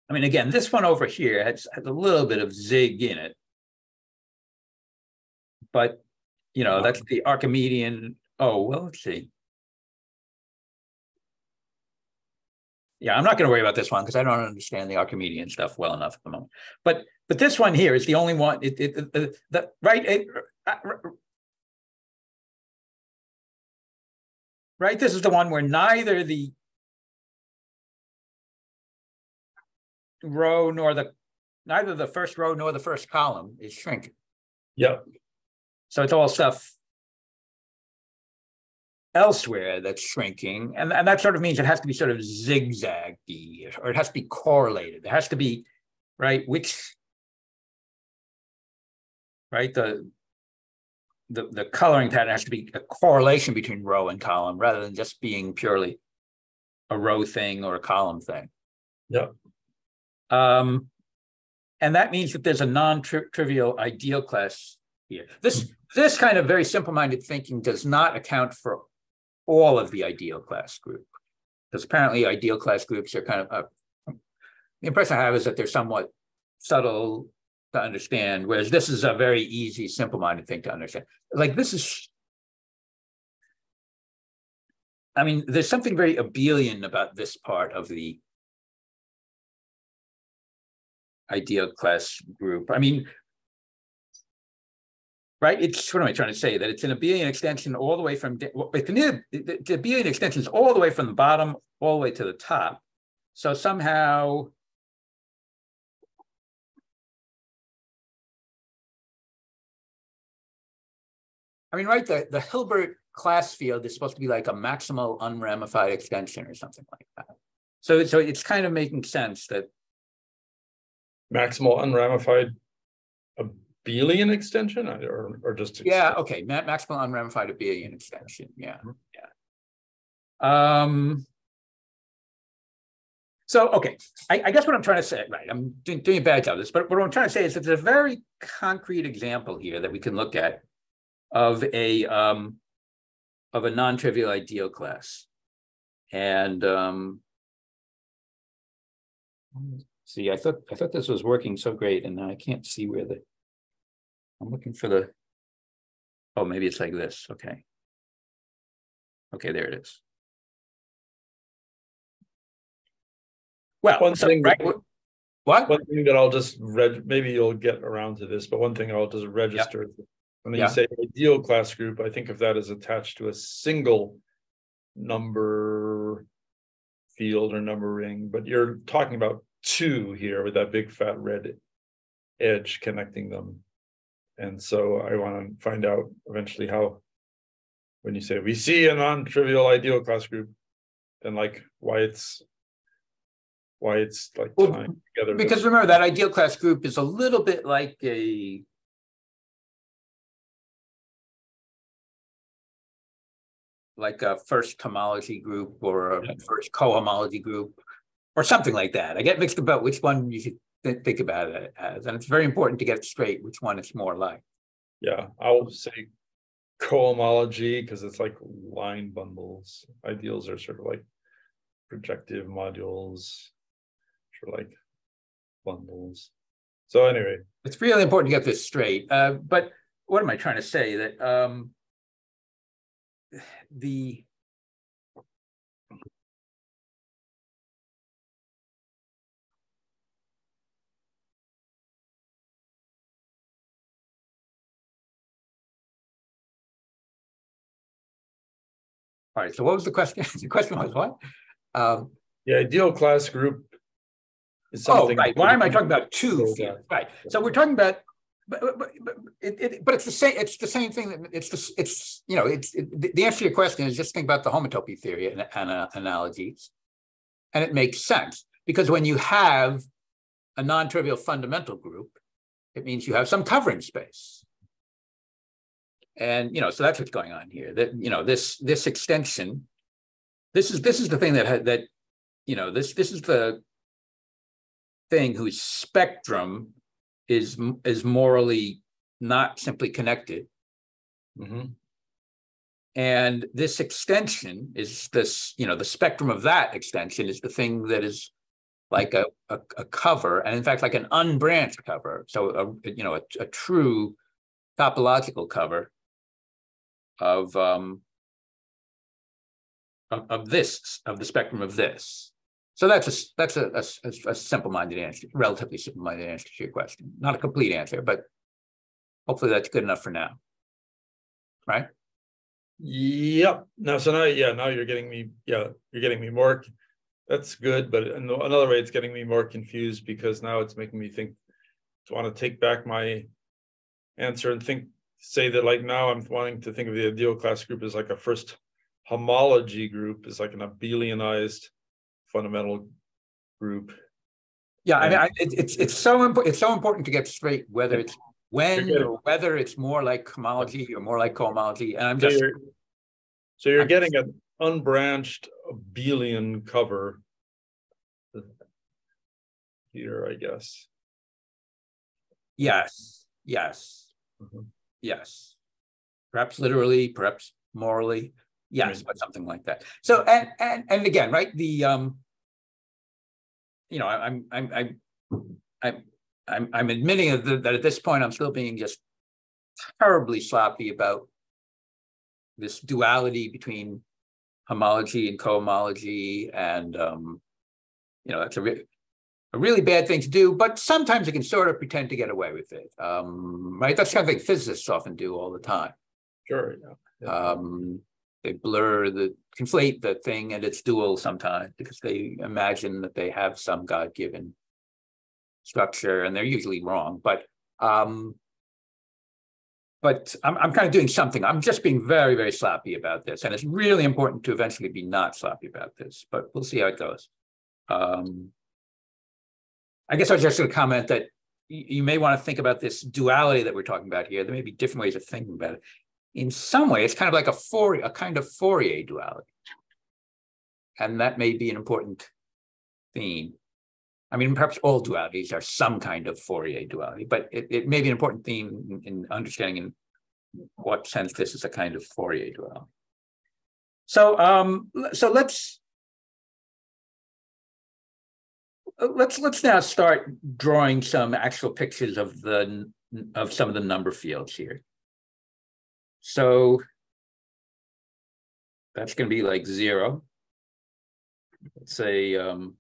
I mean, again, this one over here has, has a little bit of zig in it. But, you know, that's the Archimedean, oh, well, let's see. Yeah, I'm not gonna worry about this one because I don't understand the Archimedean stuff well enough at the moment. But, but this one here is the only one, it, it, it- the, the, right, it, uh, Right, this is the one where neither the row nor the, neither the first row nor the first column is shrinking. Yep, So it's all stuff elsewhere that's shrinking, and, and that sort of means it has to be sort of zigzaggy, or it has to be correlated. It has to be, right, which, right, the, the, the coloring pattern has to be a correlation between row and column, rather than just being purely a row thing or a column thing. Yep. Um, and that means that there's a non-trivial ideal class here. This, this kind of very simple-minded thinking does not account for all of the ideal class group. Because apparently ideal class groups are kind of, uh, the impression I have is that they're somewhat subtle to understand, whereas this is a very easy, simple-minded thing to understand. Like this is, I mean, there's something very abelian about this part of the ideal class group. I mean, right? It's what am I trying to say? That it's an abelian extension all the way from it can the, the abelian extension is all the way from the bottom all the way to the top. So somehow. I mean, right, the, the Hilbert class field is supposed to be like a maximal unramified extension or something like that. So, so it's kind of making sense that maximal unramified. Abelian extension or, or just. Yeah, okay, ma- maximal unramified abelian extension, yeah, Mhm. yeah. Um. So, okay, I, I guess what I'm trying to say, right, I'm doing, doing a bad job of this, but what I'm trying to say is that there's a very concrete example here that we can look at of a, um, of a non-trivial ideal class. And, um, see, I thought, I thought this was working so great and now I can't see where the, I'm looking for the, oh, maybe it's like this, okay. Okay, there it is. Well, One thing right, that- what? One thing that I'll just read, maybe you'll get around to this, but one thing I'll just register. When you Yeah. say ideal class group, I think of that as attached to a single number field or number ring, but you're talking about two here with that big fat red edge connecting them. And so I want to find out eventually how, when you say we see a non-trivial ideal class group, then like why it's why it's like Well, tying together. Because remember that ideal class group is a little bit like a like a first homology group or a Yeah. first cohomology group or something like that. I get mixed about which one you should thi- think about it as, and it's very important to get straight which one it's more like. Yeah, I'll say cohomology because it's like line bundles. Ideals are sort of like projective modules, which are like bundles. So anyway, It's really important to get this straight. Uh, but what am I trying to say? That um, the All right, so what was the question? The question was what? Um, the ideal class group is Oh, right. Why am I talking about two Oh, fields? Right. So we're talking about, but, but, but, it, it, but it's the same, it's the same thing that it's the, it's, you know, it's, it- the, the answer to your question is just think about the homotopy theory and, and uh, analogies. And it makes sense because when you have a non-trivial fundamental group, it means you have some covering space. And, you know, so that's what's going on here, that, you know, this, this extension, this is, this is the thing that, had that, you know, this, this is the, thing whose spectrum is is morally not simply connected. Mhm. and this extension is this you know the spectrum of that extension is the thing that is like a, a, a cover and in fact like an unbranched cover. So a you know a, a true topological cover of um of, of this of the spectrum of this so that's a that's a a simple-minded answer, relatively simple-minded answer to your question. Not a complete answer, but hopefully that's good enough for now. Right? Yep. Now, so now, yeah, now you're getting me, yeah, you're getting me more. That's good, but in another way, it's getting me more confused because now it's making me think. To want to take back my answer and think, say that like now I'm wanting to think of the ideal class group as like a first homology group is like an abelianized fundamental group. Yeah, I mean, I, it, it's it's so important. It's so important to get straight whether it's when or whether it's more like homology or more like cohomology. And I'm So just you're, so you're I'm- getting an unbranched abelian cover. Here, I guess. yes, yes, Mhm. Yes. Perhaps literally, perhaps morally, yes, but something like that. So and and and again, right? The um, you know, I- I'm I'm I'm I'm I'm I'm admitting that that at this point I'm still being just terribly sloppy about this duality between homology and cohomology and um, you know, that's a a really bad thing to do, but sometimes you can sort of pretend to get away with it. Um, right? That's the kind of thing physicists often do all the time. Sure, yeah. yeah. Um, they blur the conflate the thing and it's dual sometimes because they imagine that they have some God-given structure and they're usually wrong. But um, but I'm I'm kind of doing something. I'm just being very, very sloppy about this. And it's really important to eventually be not sloppy about this, but we'll see how it goes. Um, I guess I was just going to comment that you, may want to think about this duality that we're talking about here. There may be different ways of thinking about it in some way, it's kind of like a Fourier, a kind of Fourier duality. And that may be an important theme. I mean, perhaps all dualities are some kind of Fourier duality, but it, it may be an important theme in, in understanding in what sense this is a kind of Fourier duality. So, um, so let's let's let's now start drawing some actual pictures of the of some of the number fields here. So that's going to be like zero. Let's say, um,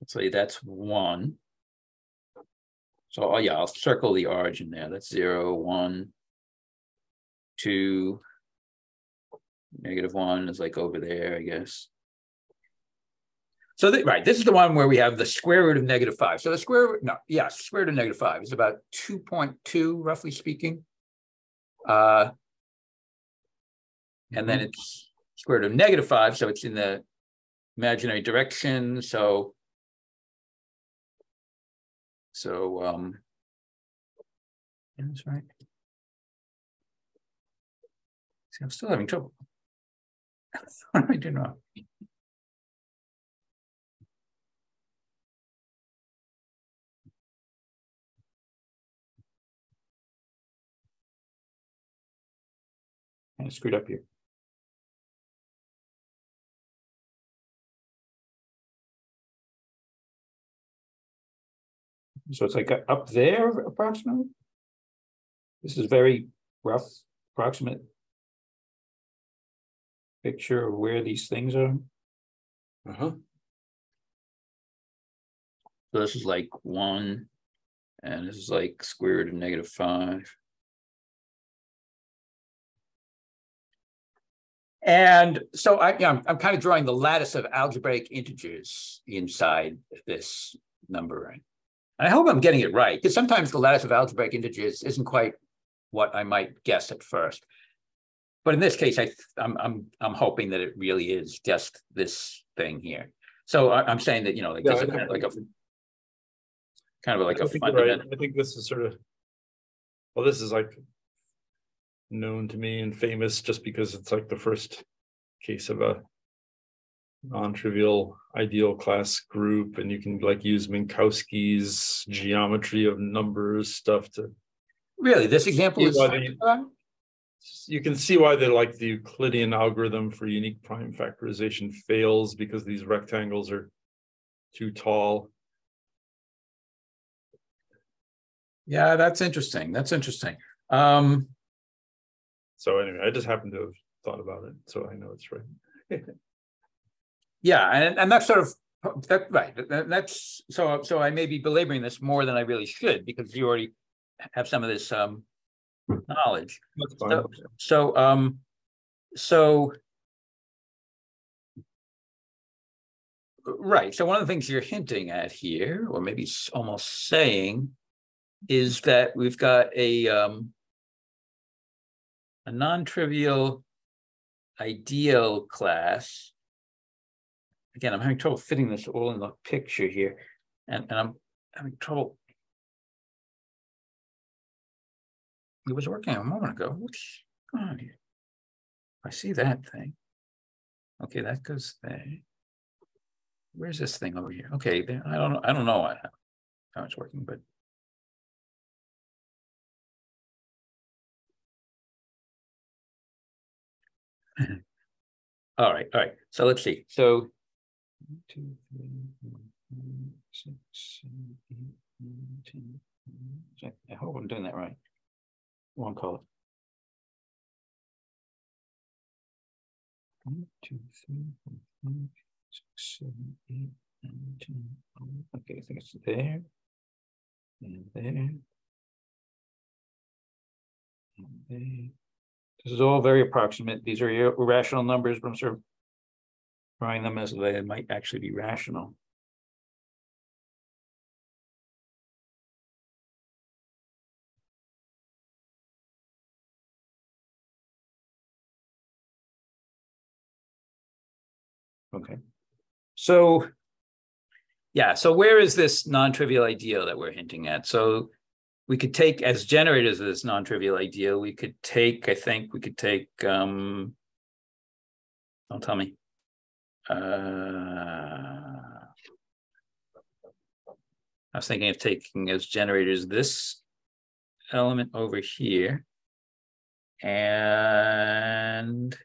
let's say that's one. So, oh yeah, I'll circle the origin there. That's zero, one, two, Negative one is like over there, I guess. So that, right, this is the one where we have the square root of negative five. So the square root, no, yes, square root of negative five is about 2.2, roughly speaking. Uh, and then it's square root of negative five, so it's in the imaginary direction. So, so um, that's right. See, I'm still having trouble. what am I doing wrong? I screwed up here. So it's like up there approximately? This is very rough, approximate picture of where these things are. Uh-huh. So this is like one, and this is like square root of negative five. And so I, yeah, I'm, I'm kind of drawing the lattice of algebraic integers inside this number, right? And I hope I'm getting it right, because sometimes the lattice of algebraic integers isn't quite what I might guess at first. But in this case, I, I'm, I'm, I'm hoping that it really is just this thing here. So I, am saying that, you know, like, Yeah, kind of like a kind of like I a you're right. fundamental. I think this is sort of, well, this is like known to me and famous just because it's like the first case of a non-trivial ideal class group and you can like use Minkowski's geometry of numbers stuff to Really, this example is. they- you can see why they like the Euclidean algorithm for unique prime factorization fails because these rectangles are too tall. Yeah, that's interesting. That's interesting. Um, So anyway, I just happened to have thought about it, so I know it's right. Yeah, and and that's sort of that right. that- That's so so I may be belaboring this more than I really should because you already have some of this um knowledge. So, so um so right. So one of the things you're hinting at here, or maybe almost saying, is that we've got a um a non-trivial ideal class again, I'm having trouble fitting this all in the picture here, and, and I'm having trouble. It was working a moment ago. What's going on here? I see that thing. Okay, that goes there. Where's this thing over here? Okay, I don't know. I don't know how it's working, but. All right, all right. So let's see. So one, two, three, five, six, seven, eight, nine, 10, 11. I hope I'm doing that right. One color. One, two, three, four, five, six, seven, eight, nine, 10, 11. Okay, I think it's there. And there. And there. This is all very approximate. These are irrational numbers, but I'm sort of drawing them as they might actually be rational. Okay, so. Yeah, so where is this non-trivial ideal that we're hinting at? So we could take as generators of this non-trivial ideal, we could take, I think we could take um. Don't tell me. Uh. I was thinking of taking as generators this element over here. And.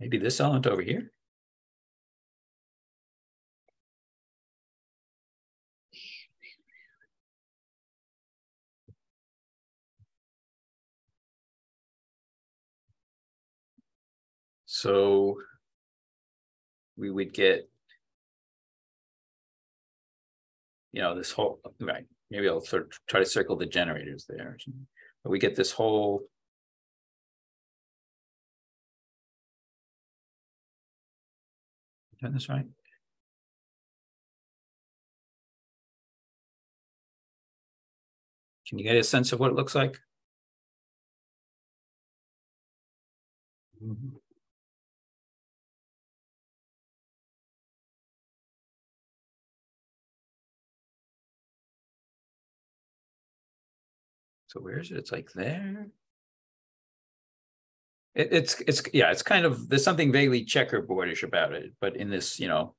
Maybe this element over here. So we would get, you know, this whole, right, maybe I'll sort of try to circle the generators there. But we get this whole. Done this right? Can you get a sense of what it looks like? Mm -hmm. So where is it? It's like there. It, it's it's yeah, it's kind of there's something vaguely checkerboardish about it, but in this, you know,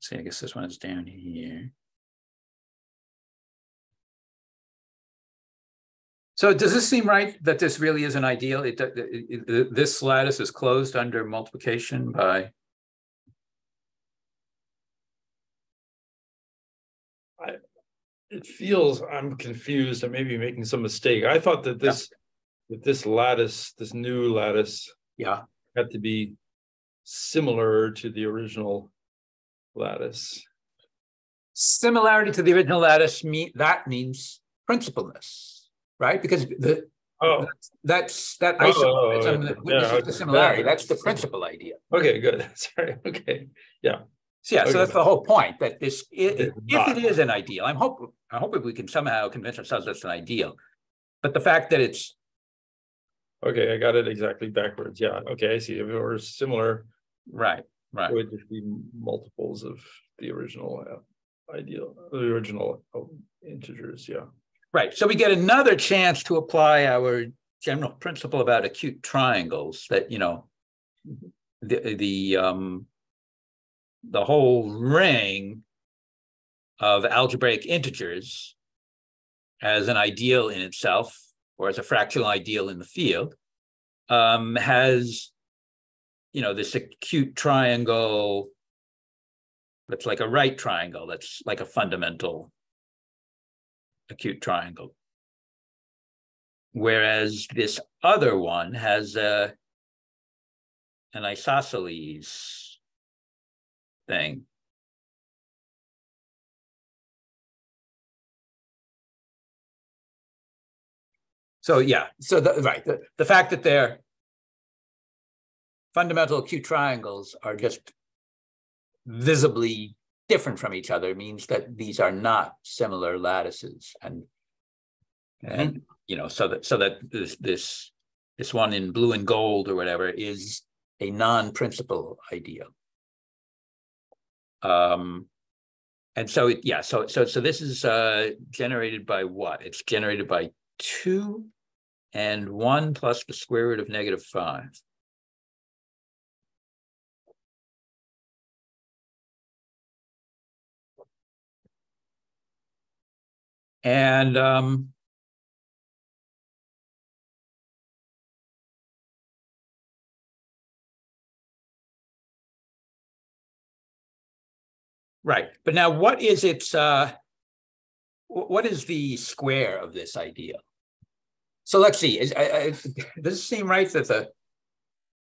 see, I guess this one is down here. So does this seem right that this really is an ideal? It, it, it, this lattice is closed under multiplication by it feels I'm confused. I may be making some mistake. I thought that this yeah. that this lattice, this new lattice, yeah, had to be similar to the original lattice. Similarity to the original lattice mean that means principalness, right? Because the oh that's, that oh, isomorphism that witnesses yeah, the similarity. That's the principal ideal. Okay, good. Sorry. Okay, yeah. So yeah, so that's the whole point that this, if, if it is an ideal, I'm hope I hope we can somehow convince ourselves that's an ideal. But the fact that it's okay, I got it exactly backwards. Yeah, okay, I see. If it were similar, right, right, it would just be multiples of the original uh, ideal, the original oh, integers. Yeah, right. So we get another chance to apply our general principle about acute triangles. That you know, mm-hmm. the the um the whole ring of algebraic integers as an ideal in itself or as a fractional ideal in the field um, has you know this acute triangle that's like a right triangle that's like a fundamental acute triangle. Whereas this other one has a an isosceles thing. So yeah, so the, right, the, the fact that they're fundamental acute triangles are just visibly different from each other means that these are not similar lattices and and mm -hmm. you know so that so that this this this one in blue and gold or whatever is a non-principal ideal um, and so it, yeah, so so so this is uh, generated by what? It's generated by two and one plus the square root of negative five. And um, Right. But now what is its uh what is the square of this ideal? So let's see. Is, I, I, does it seem right that the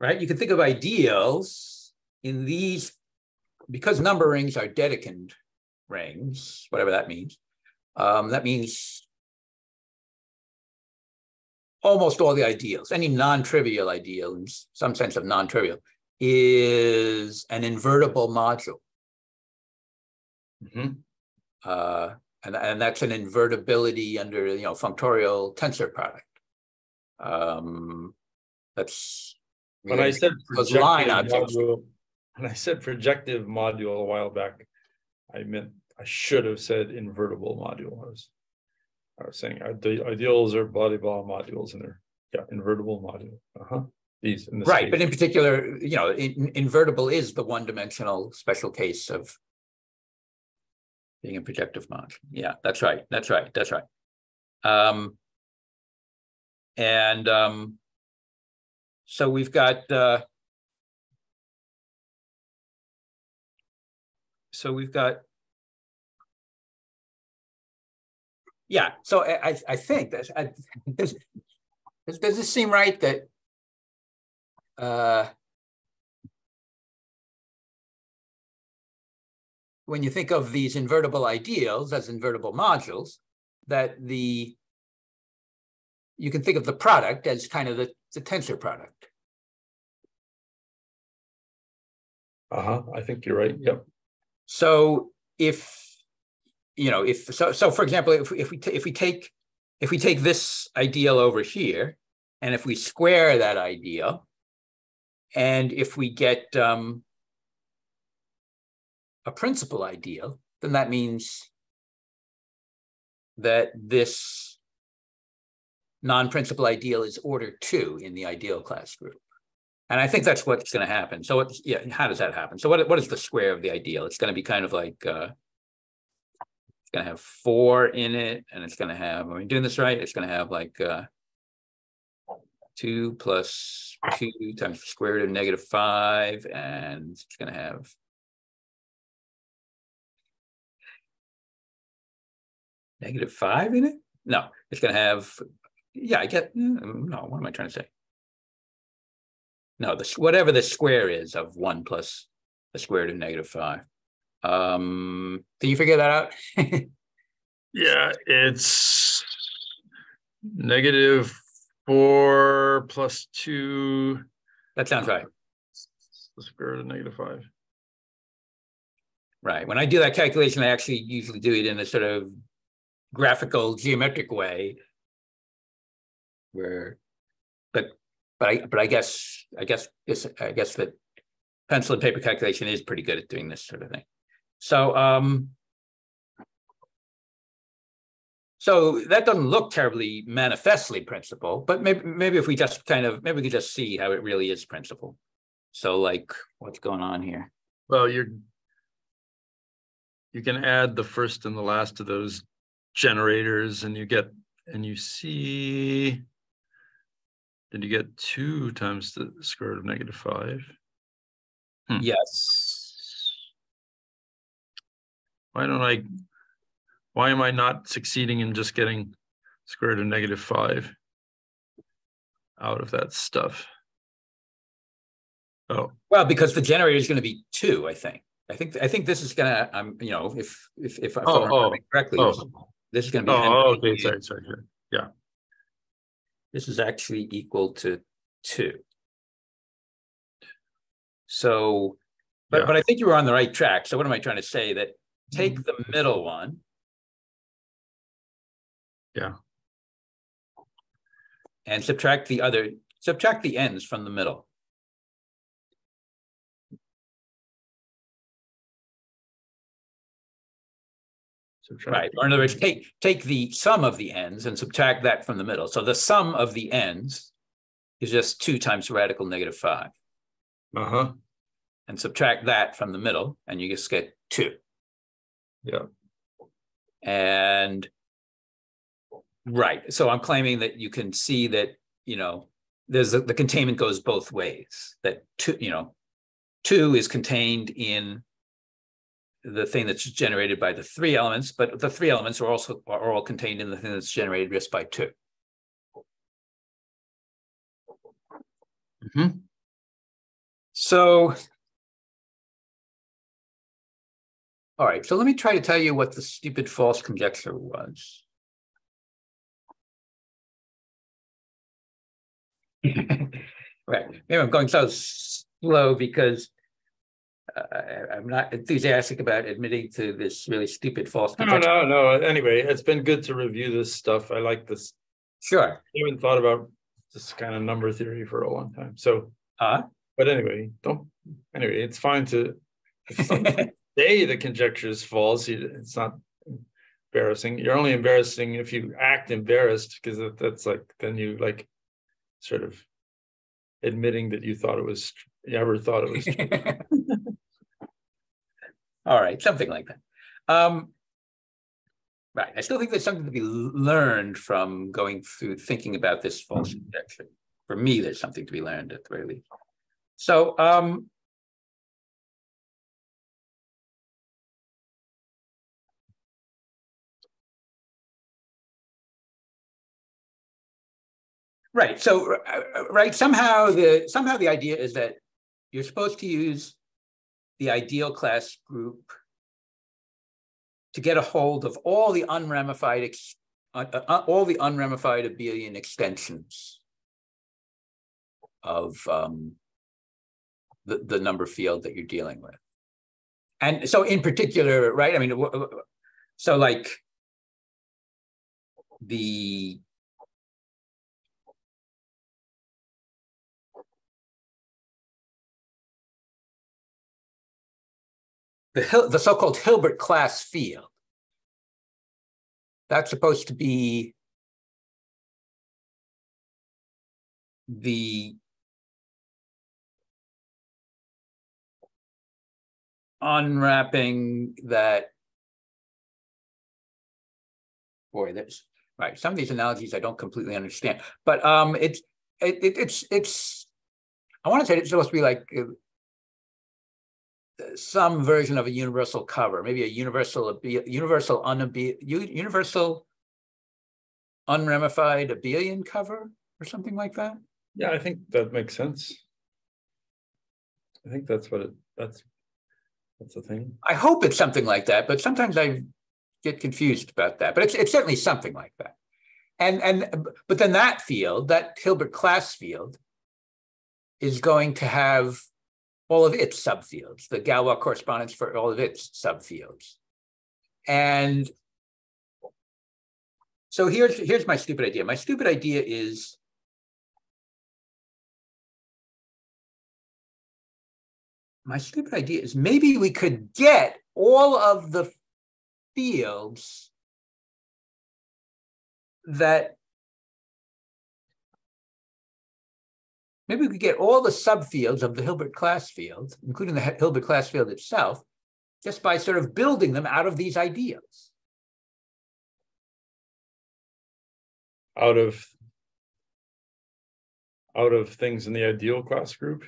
right? You can think of ideals in these because number rings are Dedekind rings, whatever that means. Um, that means almost all the ideals, any non-trivial ideal in some sense of non-trivial, is an invertible module. Mm-hmm. Uh, and, and that's an invertibility under you know functorial tensor product. Um, that's when I said line module, when I said projective module a while back, I meant I should have said invertible module. I was I was saying ideals are body ball modules and they're yeah invertible module. Uh-huh. These right, case. but in particular, you know, in, invertible is the one-dimensional special case of being a projective module. Yeah, that's right. That's right. That's right. Um, and um, so we've got uh, so we've got yeah. So I I think that does does this seem right that uh, when you think of these invertible ideals as invertible modules, that the you can think of the product as kind of the, the tensor product. Uh-huh, I think you're right, yep. So if you know, if so, so for example, if if we if we take if we take this ideal over here, and if we square that ideal, and if we get um, a principal ideal, then that means that this non-principal ideal is order two in the ideal class group. And I think that's what's going to happen. So what, yeah, how does that happen? So what, what is the square of the ideal? It's going to be kind of like, uh, it's going to have four in it, and it's going to have, am I doing this right? It's going to have like uh, two plus two times the square root of negative five, and it's going to have negative five in it? No, it's going to have, yeah, I get, mm, no, what am I trying to say? No, the whatever the square is of one plus the square root of negative five. Um, can you figure that out? yeah, it's negative four plus two. That sounds right. The square root of negative five. Right. When I do that calculation, I actually usually do it in a sort of graphical geometric way where but but I but I guess I guess this I guess that pencil and paper calculation is pretty good at doing this sort of thing. So um so that doesn't look terribly manifestly principal, but maybe maybe if we just kind of maybe we could just see how it really is principal. So like what's going on here? Well, you're you can add the first and the last of those generators and you get and you see then you get two times the square root of negative five. Hmm. Yes. Why don't I, why am I not succeeding in just getting square root of negative five out of that stuff? Oh. Well, because the generator is going to be two, I think. I think I think this is gonna um you know if if if I oh, oh, correctly oh. This is gonna be oh, okay sorry sorry yeah this is actually equal to two. So, but, yeah. but I think you were on the right track. So what am I trying to say? That take mm-hmm. the middle one. Yeah. And subtract the other, subtract the ends from the middle. Subtract. Right. Or in other words, take take the sum of the ends and subtract that from the middle. So the sum of the ends is just two times radical negative five. Uh-huh. And subtract that from the middle, and you just get two. Yeah. And right. So I'm claiming that you can see that, you know, there's a, the containment goes both ways. That two, you know, two is contained in the thing that's generated by the three elements, but the three elements are also are all contained in the thing that's generated just by 2 mm -hmm. So, all right, so let me try to tell you what the stupid false conjecture was. right, maybe I'm going so slow because I, am not enthusiastic about admitting to this really stupid false. No, no, no. Anyway, it's been good to review this stuff. I like this. Sure. I haven't thought about this kind of number theory for a long time. So, uh, but anyway, don't. Anyway, it's fine to say the conjecture is false. It's not embarrassing. You're only embarrassing if you act embarrassed because that, that's like then you like sort of admitting that you thought it was you ever thought it was All right, something like that. Um, right. I still think there's something to be learned from going through thinking about this false injection. For me, there's something to be learned at the very least. So um, Right. So, uh, right. Somehow the somehow the idea is that you're supposed to use the ideal class group to get a hold of all the unramified, uh, uh, uh all the unramified abelian extensions of um, the, the number field that you're dealing with. And so in particular, right, I mean, so like the the, the so-called Hilbert class field. That's supposed to be the unwrapping that boy there's right some of these analogies i don't completely understand but um it's it, it it's it's i want to say it's supposed to be like uh, some version of a universal cover, maybe a universal universal unabe universal unramified abelian cover or something like that. Yeah, I think that makes sense. I think that's what it that's that's the thing. I hope it's something like that, but sometimes I get confused about that. But it's it's certainly something like that. And and but then that field, that Hilbert class field, is going to have all of its subfields, the Galois correspondence for all of its subfields. And so here's, here's my stupid idea. My stupid idea is my stupid idea is maybe we could get all of the fields that Maybe we could get all the subfields of the Hilbert class field, including the Hilbert class field itself, just by sort of building them out of these ideas. Out of out of things in the ideal class group?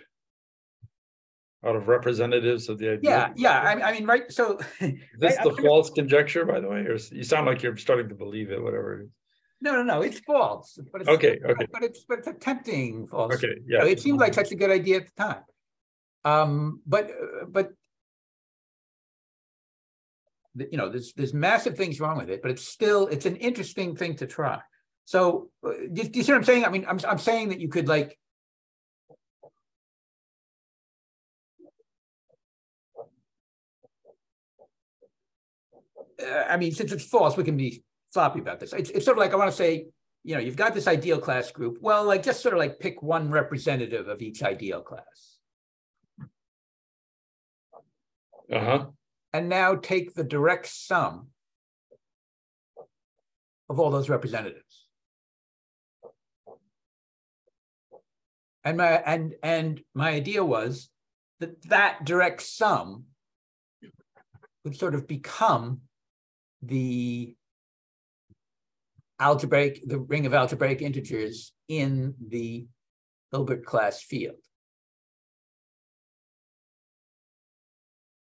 Out of representatives of the ideal? Yeah, yeah. I, I mean, right. So is this the I, false conjecture, by the way? Or you sound like you're starting to believe it, whatever it is. No, no, no, it's false. But it's, okay, okay. But it's but it's a tempting false. Okay, yeah. It seemed like such a good idea at the time. Um, but but you know, there's there's massive things wrong with it, but it's still it's an interesting thing to try. So uh, do, do you see what I'm saying? I mean, I'm I'm saying that you could like uh, I mean, since it's false, we can be sloppy about this. It's, it's sort of like I want to say, you know, you've got this ideal class group. Well, like just sort of like pick one representative of each ideal class. Uh-huh. And now take the direct sum of all those representatives. And my and and my idea was that that direct sum would sort of become the algebraic, the ring of algebraic integers in the Hilbert class field.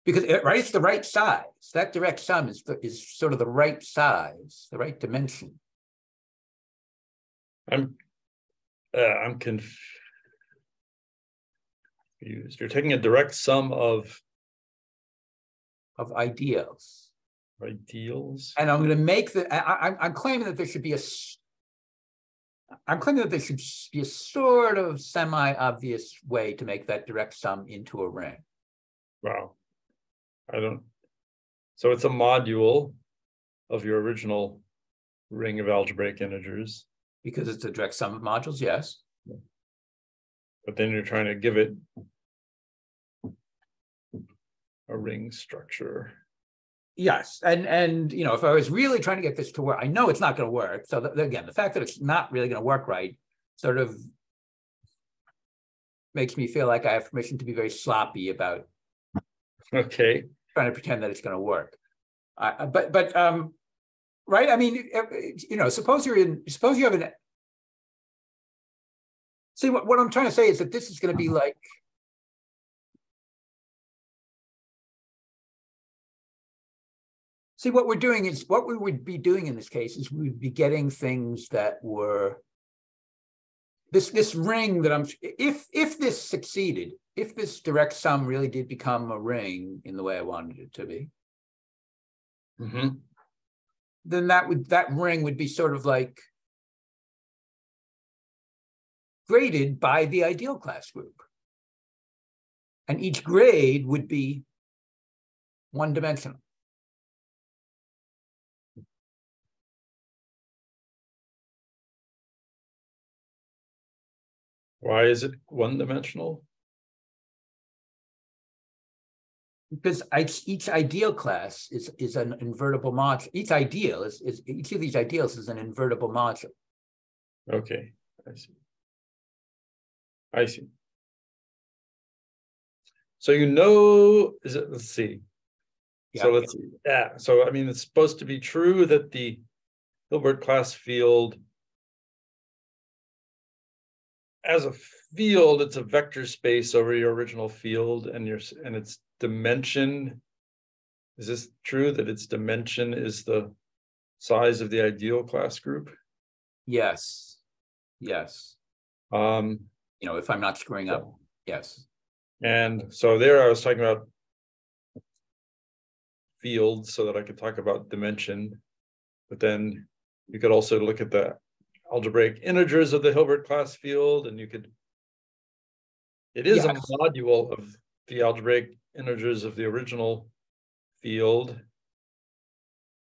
Because it, right, it's the right size. That direct sum is the, is sort of the right size, the right dimension. I'm uh, I'm confused. You're taking a direct sum of of ideals ideals. And I'm going to make the, I, am claiming that there should be a, I'm claiming that there should be a sort of semi-obvious way to make that direct sum into a ring. Wow. I don't, so it's a module of your original ring of algebraic integers. Because it's a direct sum of modules, yes. But then you're trying to give it a ring structure. Yes, and and you know, if I was really trying to get this to work, I know it's not going to work. So the, again, the fact that it's not really going to work right sort of makes me feel like I have permission to be very sloppy about okay trying to pretend that it's going to work. Uh, but but um, right? I mean, you know, suppose you're in. Suppose you have an. See what what I'm trying to say is that this is going to be like See, what we're doing is what we would be doing in this case is we'd be getting things that were this this ring that I'm if if this succeeded, if this direct sum really did become a ring in the way I wanted it to be, Mhm. then that would, that ring would be sort of like graded by the ideal class group. And each grade would be one dimensional. Why is it one dimensional? Because each, each ideal class is, is an invertible module. Each ideal is, is, each of these ideals is an invertible module. Okay, I see. I see. So you know, is it, let's see. So Yeah. let's, see. yeah, so I mean, it's supposed to be true that the Hilbert class field as a field, it's a vector space over your original field and your, and its dimension. Is this true that its dimension is the size of the ideal class group? Yes. Yes. Um, You know, if I'm not screwing up, yes. And so there I was talking about fields so that I could talk about dimension. But then you could also look at the algebraic integers of the Hilbert class field and you could. It is a module of the algebraic integers of the original field.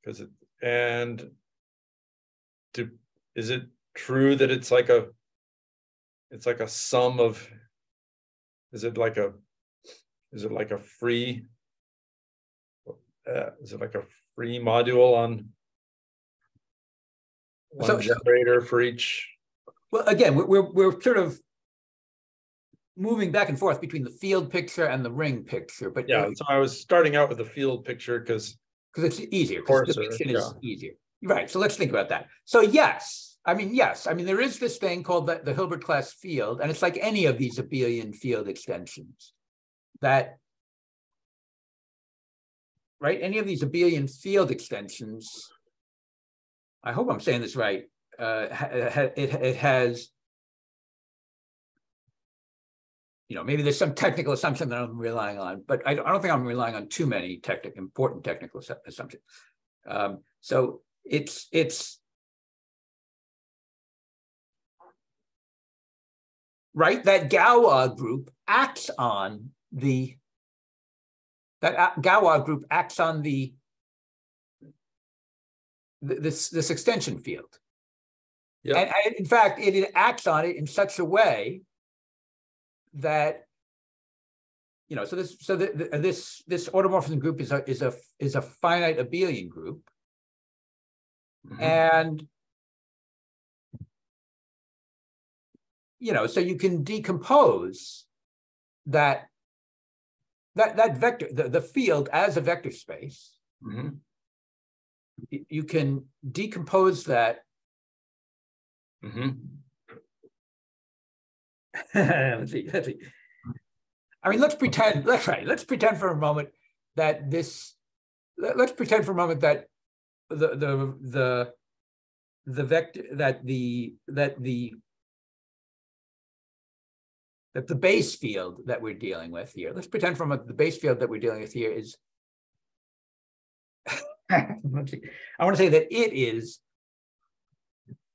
Because it, and to, is it true that it's like a it's like a sum of is it like a, is it like a free? Uh, is it like a free module on? So- One generator for each, Well, again, we're, we're, sort of moving back and forth between the field picture and the ring picture, but yeah, so I was starting out with the field picture, because, because it's easier, because Coarser, depiction is easier. Right, so let's think about that. So yes, I mean, yes, I mean, there is this thing called the, the Hilbert class field, and it's like any of these abelian field extensions that right, any of these abelian field extensions, I hope I'm saying this right, uh, ha- it, it has you know, maybe there's some technical assumption that I'm relying on, but I don't, think I'm relying on too many technical, important technical assumptions. Um, so it's, it's right, that Galois group acts on the that a- Galois group acts on the th- this this extension field. Yeah. And, and in fact, it, it acts on it in such a way that you know, so this so the, the, this this automorphism group is a is a is a finite abelian group, Mhm. and you know, so you can decompose that that that vector the, the field as a vector space. Mhm. You can decompose that. Mhm. let's see, let's see. I mean, let's pretend, let's right, let's pretend for a moment that this, let, us pretend for a moment that the, the, the, the vector, that the, that the, that the base field that we're dealing with here, let's pretend from the base field that we're dealing with here is, I want to say that it is,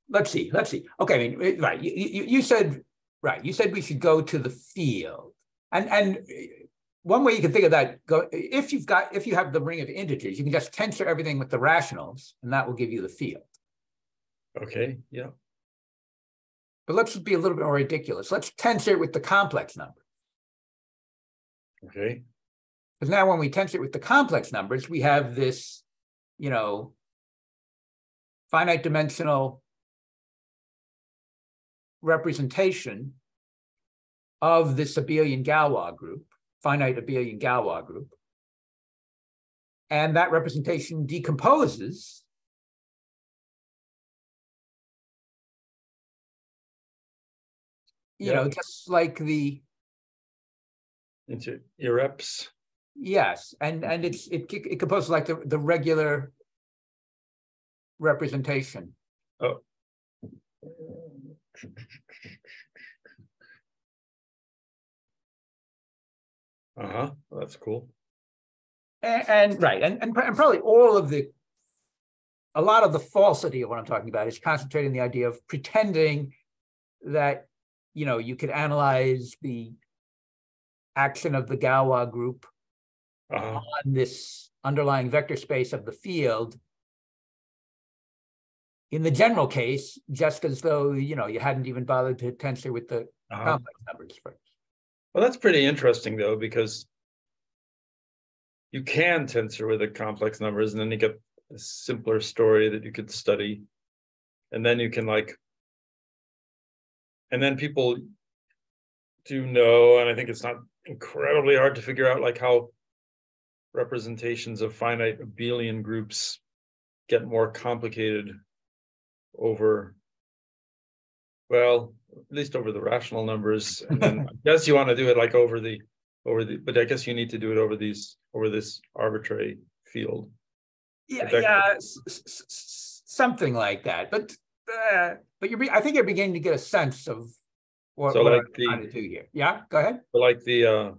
let's see, let's see. Okay, I mean, right, you, you, you said, right, you said we should go to the field. And, and one way you can think of that, go, if you've got, if you have the ring of integers, you can just tensor everything with the rationals and that will give you the field. Okay, yeah, But let's be a little bit more ridiculous. Let's tensor it with the complex number. okay, Because now when we tensor it with the complex numbers, we have this, you know, finite dimensional representation of this abelian Galois group, finite abelian Galois group. And that representation decomposes you know, just like the into irreps, Yes, and and it's it it composes like the the regular representation. Oh. uh-huh, that's cool, And, and right, and, and and probably all of the a lot of the falsity of what I'm talking about is concentrating the idea of pretending that you know you could analyze the action of the Galois group Uh-huh. on this underlying vector space of the field in the general case, just as though you know you hadn't even bothered to tensor with the Uh-huh. complex numbers first. Well, that's pretty interesting though, because you can tensor with the complex numbers and then you get a simpler story that you could study. And then you can like, and then people do know, and I think it's not incredibly hard to figure out like how representations of finite abelian groups get more complicated over well, at least over the rational numbers, and then I guess you want to do it like over the, over the, but I guess you need to do it over these, over this arbitrary field. Yeah, yeah, something like that. But uh, but you're, I think you're beginning to get a sense of what, So what like I'm the- trying to do here. Yeah, go ahead. But like the uh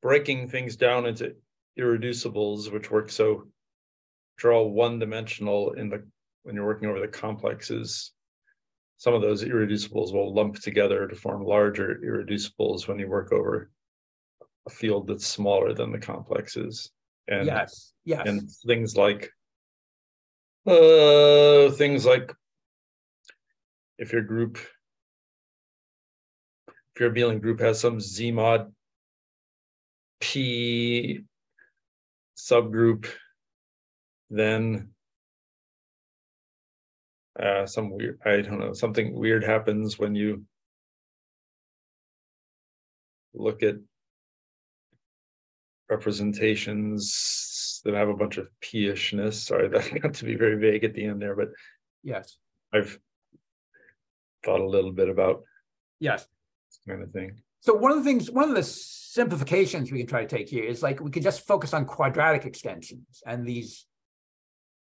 breaking things down into irreducibles, which work so draw one dimensional in the when you're working over the complexes. Some of those irreducibles will lump together to form larger irreducibles when you work over a field that's smaller than the complexes. And yes, yes. and things like uh things like if your group if your abelian group has some z mod p subgroup then uh some weird i don't know something weird happens when you look at representations that have a bunch of p-ishness. Sorry, that got to be very vague at the end there, but yes, I've thought a little bit about yes. this kind of thing. So one of the things, one of the simplifications we can try to take here is like we could just focus on quadratic extensions and these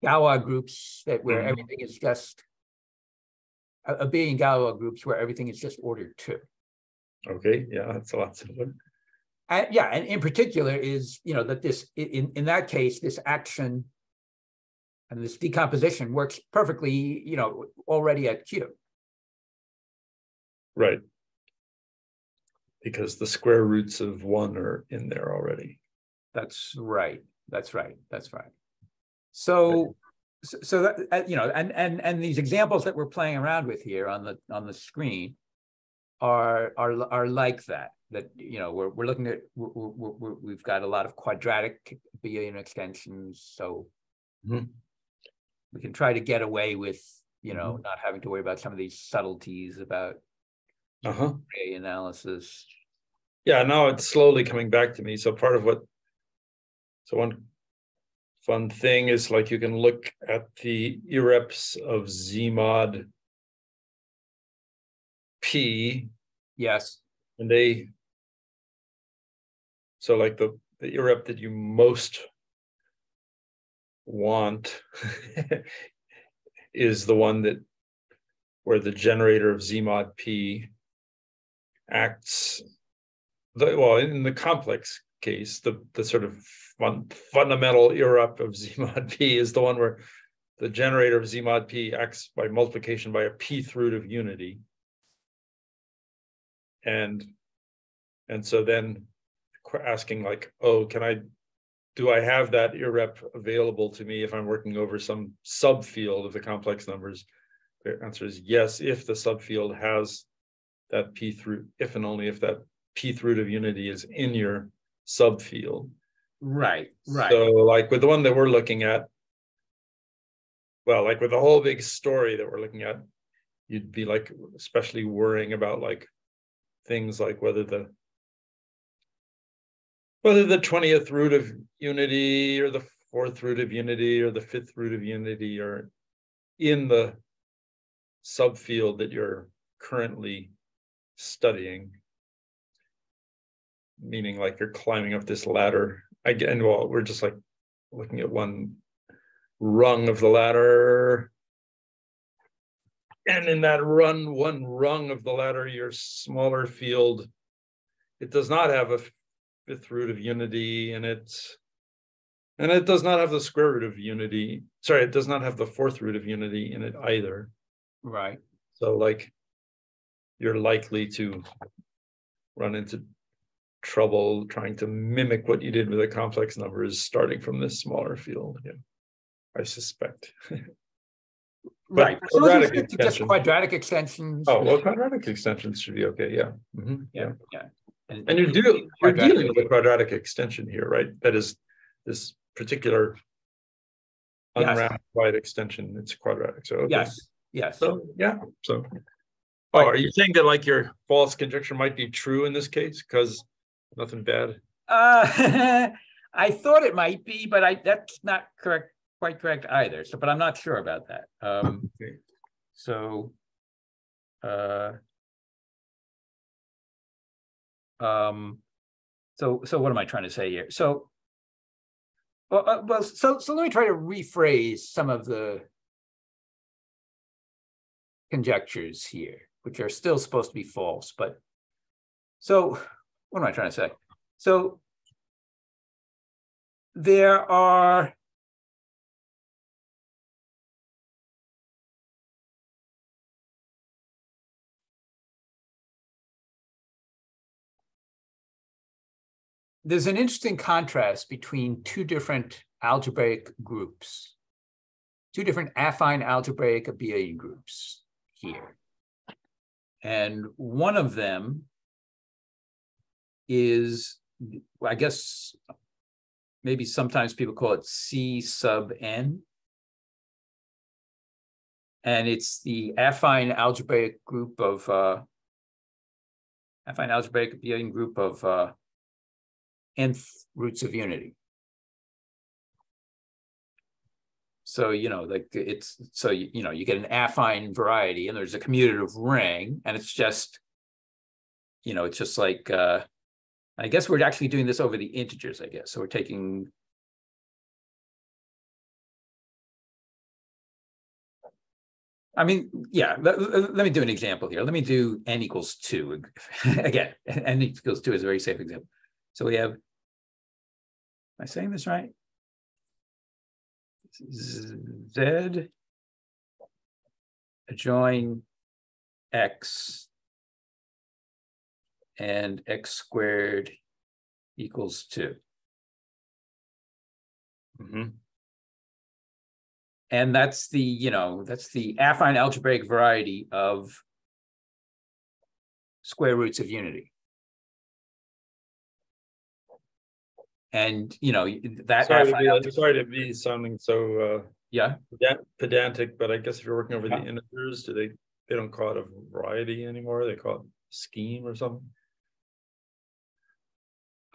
Galois groups that where Mhm. everything is just a, abelian Galois groups where everything is just ordered two. Okay, yeah, that's a lot simpler. And yeah, and in particular is, you know, that this, in, in that case, this action and this decomposition works perfectly, you know, already at Q. Right. Because the square roots of one are in there already. That's right. That's right. That's right. So, so, so that, uh, you know, and, and, and these examples that we're playing around with here on the, on the screen are, are, are like that, that, you know, we're, we're looking at, we're, we're, we're, we've got a lot of quadratic abelian extensions, so Mhm. we can try to get away with, you know, not having to worry about some of these subtleties about Uh-huh. analysis. Yeah, now it's slowly coming back to me. So part of what so one fun thing is like you can look at the irreps of Z mod P Yes, and they so like the the irrep that you most want is the one that where the generator of Z mod P acts the well in the complex case the the sort of fun, fundamental irrep of Z mod P is the one where the generator of Z mod P acts by multiplication by a pth root of unity. And and so then asking like oh can i do i have that irrep available to me if i'm working over some subfield of the complex numbers? The answer is yes if the subfield has that pth root if and only if that pth root of unity is in your subfield right, right. so like with the one that we're looking at, well, like with the whole big story that we're looking at, you'd be like especially worrying about like things like whether the whether the 20th root of unity or the fourth root of unity or the fifth root of unity are in the subfield that you're currently studying meaning like you're climbing up this ladder again well we're just like looking at one rung of the ladder and in that run one rung of the ladder your smaller field it does not have a fifth root of unity in it And it does not have the square root of unity. Sorry, it does not have the fourth root of unity in it either. Right. So like you're likely to run into trouble trying to mimic what you did with a complex numbers starting from this smaller field. Yeah, I suspect. Right. So quadratic just- just quadratic extensions. Oh, well, quadratic extensions should be okay. Yeah. Mhm, Yeah, Yeah. yeah. And you're dealing, you're dealing with a quadratic extension here, right? That is this particular Yes. unramified extension. It's quadratic. So, okay. Yes, yes. So, yeah, so. Oh, are you saying that like your false conjecture might be true in this case? Because nothing bad? Uh, I thought it might be, but I, that's not correct, quite correct either. So, but I'm not sure about that. Um, Okay. so, uh, um, so, so what am I trying to say here? So, well, uh, well, so, so let me try to rephrase some of the conjectures here, which are still supposed to be false, but so what am I trying to say? So there are there's an interesting contrast between two different algebraic groups, two different affine algebraic abelian groups here. And one of them is, I guess, maybe sometimes people call it C sub n. And it's the affine algebraic group of, uh, affine algebraic abelian group of uh, nth roots of unity. So, you know, like it's, so, you, you know, you get an affine variety and there's a commutative ring and it's just, you know, it's just like, uh, I guess we're actually doing this over the integers, I guess. So we're taking. I mean, yeah, let, let- let me do an example here. Let me do n equals two. Again, n equals two is a very safe example. So we have, am I saying this right? Z adjoin x and x squared equals two. Mhm. And that's the, you know, that's the affine algebraic variety of square roots of unity. And, you know, that, Sorry to be, algebra- sorry to be sounding so uh yeah, pedan- pedantic, but I guess if you're working over the integers, do they, they don't call it a variety anymore? They call it scheme or something?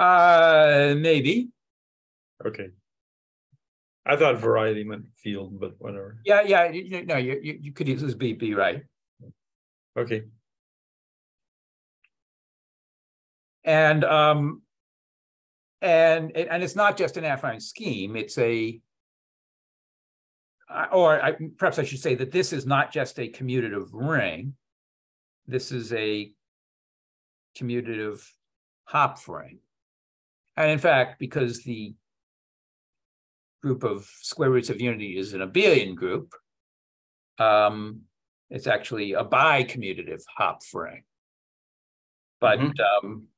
uh, maybe, Okay. I thought variety meant field, but whatever. yeah, yeah, you, no, you, you, you could easily be, be right. Okay, And um. And and it's not just an affine scheme, it's a. uh, Or I perhaps I should say that this is not just a commutative ring. This is a commutative Hopf ring. And in fact, because the group of square roots of unity is an abelian group, um, it's actually a bicommutative Hopf ring. But Mhm. um,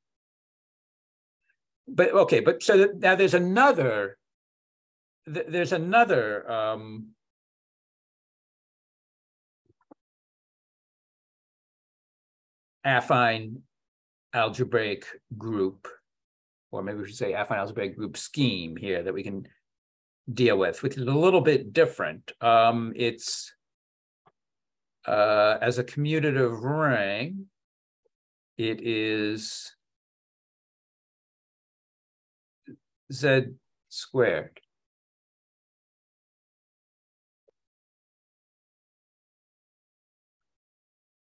but okay, but so now there's another, th- there's another um. Affine algebraic group, or maybe we should say affine algebraic group scheme here that we can deal with, which is a little bit different. Um, it's uh, as a commutative ring, it is z squared.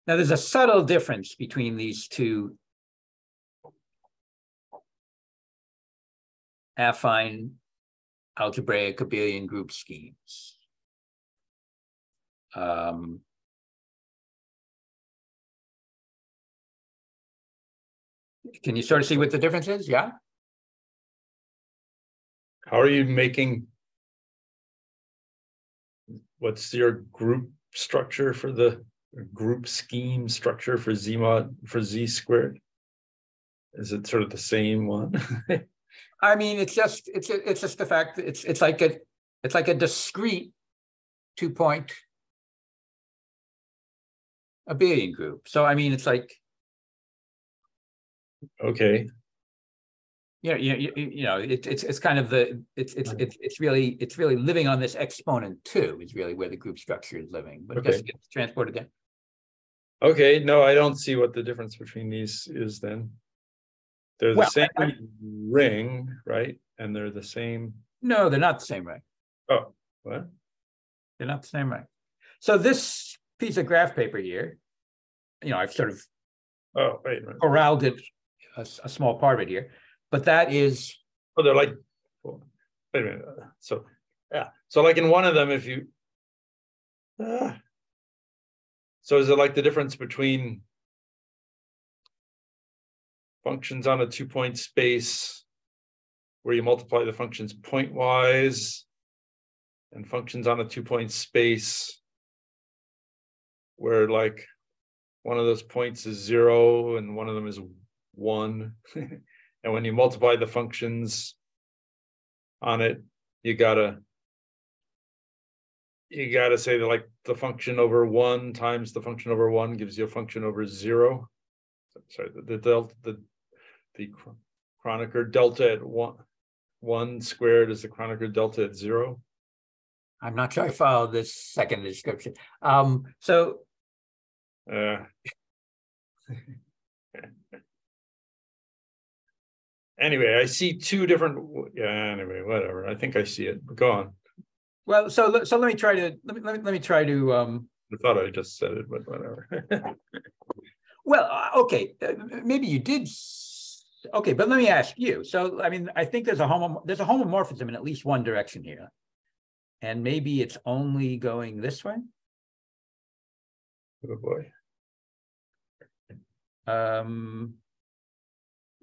Now, there's a subtle difference between these two affine algebraic abelian group schemes. Um, can you sort of see what the difference is? Yeah? How are you making? What's your group structure for the group scheme structure for Z mod for Z squared? Is it sort of the same one? I mean, it's just it's it's just the fact that it's it's like a it's like a discrete two point abelian group. So I mean, it's like okay, you know, you, you, you know, it, it's it's kind of the it's it's it's it's really it's really living on this exponent two is really where the group structure is living, but it just Okay. gets transported in. okay, no, I don't see what the difference between these is then. They're the Well, same I- ring, right? And they're the same, No, they're not the same ring. oh, what? They're not the same ring. So this piece of graph paper here, you know, I've sort of Oh, wait a corralled it, a small part of it here, but that is Oh, they're like, wait a minute, uh, so, yeah, so like in one of them, if you. Ah. So is it like the difference between? Functions on a two-point space? Where you multiply the functions point-wise? And functions on a two-point space? Where like. One of those points is zero and one of them is one. And when you multiply the functions on it, you gotta you gotta say that like the function over one times the function over one gives you a function over zero. Sorry, the, the delta, the, the Kronecker delta at one, one squared is the Kronecker delta at zero. I'm not sure I follow this second description. Um, so Uh. Anyway, I see two different, yeah, anyway, whatever, I think I see it, Go on. well, so let- so let me try to let me let me let me try to um I thought I just said it, but whatever. well uh, okay uh, maybe you did okay but let me ask you so I mean I think there's a homo there's a homomorphism in at least one direction here and maybe it's only going this way Oh, boy. um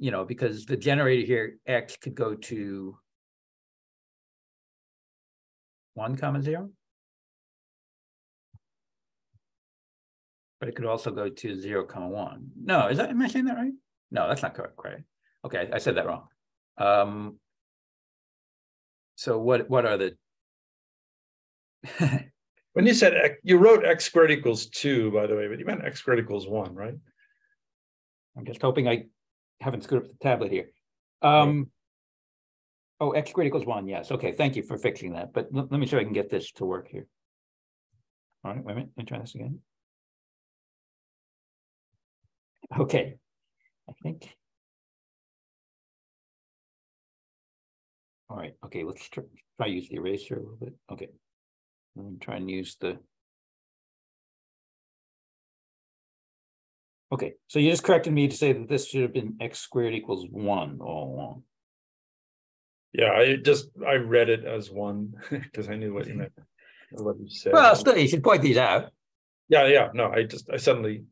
you know because the generator here x could go to one comma zero. But it could also go to zero comma one. No is that am i saying that right? No that's not correct right okay i said that wrong. Um so what what are the When you said, you wrote x squared equals two, by the way, but you meant x squared equals one, right? I'm just hoping I haven't screwed up the tablet here. Um. Oh, x squared equals one, yes, okay, thank you for fixing that, but let, me see if I can get this to work here. All right, wait a minute, let me try this again. Okay, I think. All right, okay, let's try, try use the eraser a little bit, okay. Let me try and use the. Okay, so you just corrected me to say that this should have been x squared equals one all along. Yeah, I just, I read it as one, because I knew what you meant. What you said. Well, still, you should point these out. Yeah, yeah, no, I just, I suddenly.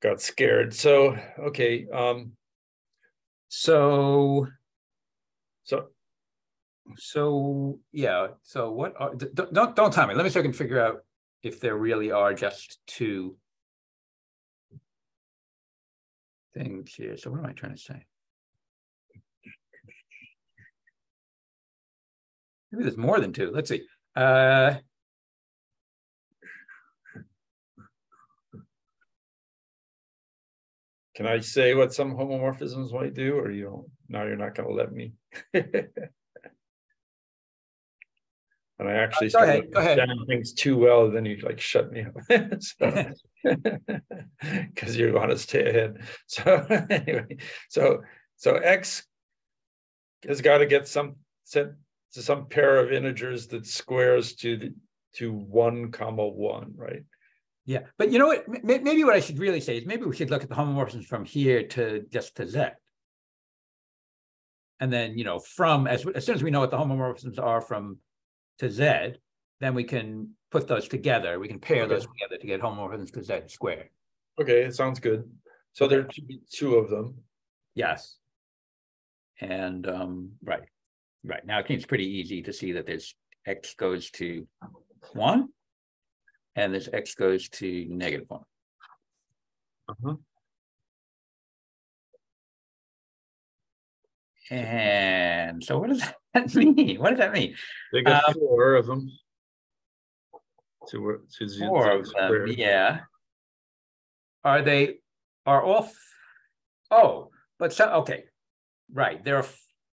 Got scared, so, okay, um, So, so, so, yeah, so what are, don't, don't tell me, let me see if I can figure out if there really are just two. Things here, so what am I trying to say? Maybe there's more than two, let's see, uh. can I say what some homomorphisms might do, or you don't, now you're not gonna let me? And I actually. Uh, go ahead, started go ahead. Things too well, then you like shut me up. So- Cause you want to stay ahead. So anyway, so, so X. Has got to get some, set to some pair of integers that squares to the, to one comma one, right? Yeah, but you know what, maybe what I should really say is maybe we should look at the homomorphisms from here to just to Z. And then, you know, from, as, as soon as we know what the homomorphisms are from to Z, then we can put those together, we can pair Okay. those together to get homomorphisms to Z squared. Okay, it sounds good. So there should be two of them. Yes. And, um, right, right now it seems pretty easy to see that there's x goes to one. And this x goes to negative one. Uh-huh. And so what does that mean? What does that mean? They got Um, four of them. To to. Four of them, yeah. Are they, are all, oh, but so, okay, right, there are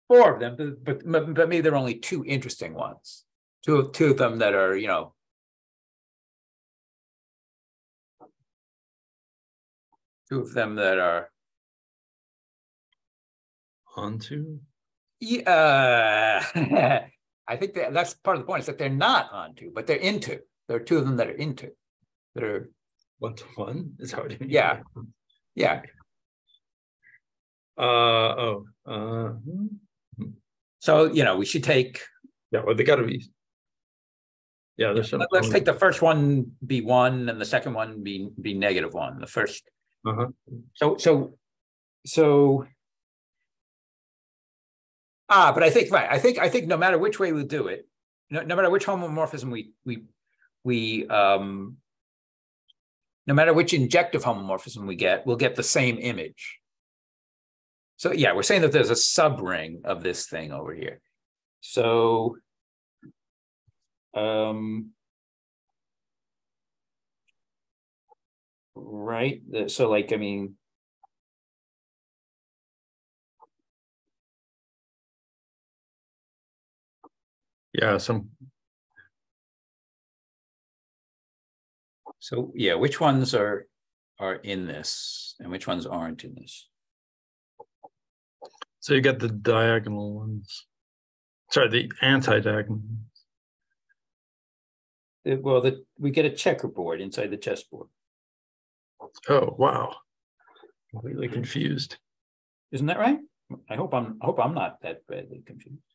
four of them, but, but, but maybe there are only two interesting ones. Two, of two of them that are, you know. Two of them that are, Onto, yeah, I think that, that's part of the point, is that they're not onto, but they're into. There are two of them that are into, that are, one to one, is how it. Yeah. yeah, Uh, oh, uh, hmm. so, you know, we should take yeah, well, they gotta be. Yeah, there's some. Let- Let's take the first one be one and the second one be, be negative one, the first. Uh-huh. So, so, so. Ah, but I think, right, I think, I think no matter which way we do it, no, no matter which homomorphism we, we, we, um. No matter which injective homomorphism we get, we'll get the same image. So, yeah, we're saying that there's a subring of this thing over here. So. Um. Right, so like, I mean. Yeah, some, So, yeah, which ones are, are in this and which ones aren't in this? so you get the diagonal ones. Sorry, the anti-diagonal. ones. Well, the, we get a checkerboard inside the chessboard, Oh, wow. Completely mm-hmm. confused. isn't that right? I hope I'm, I hope I'm not that badly confused.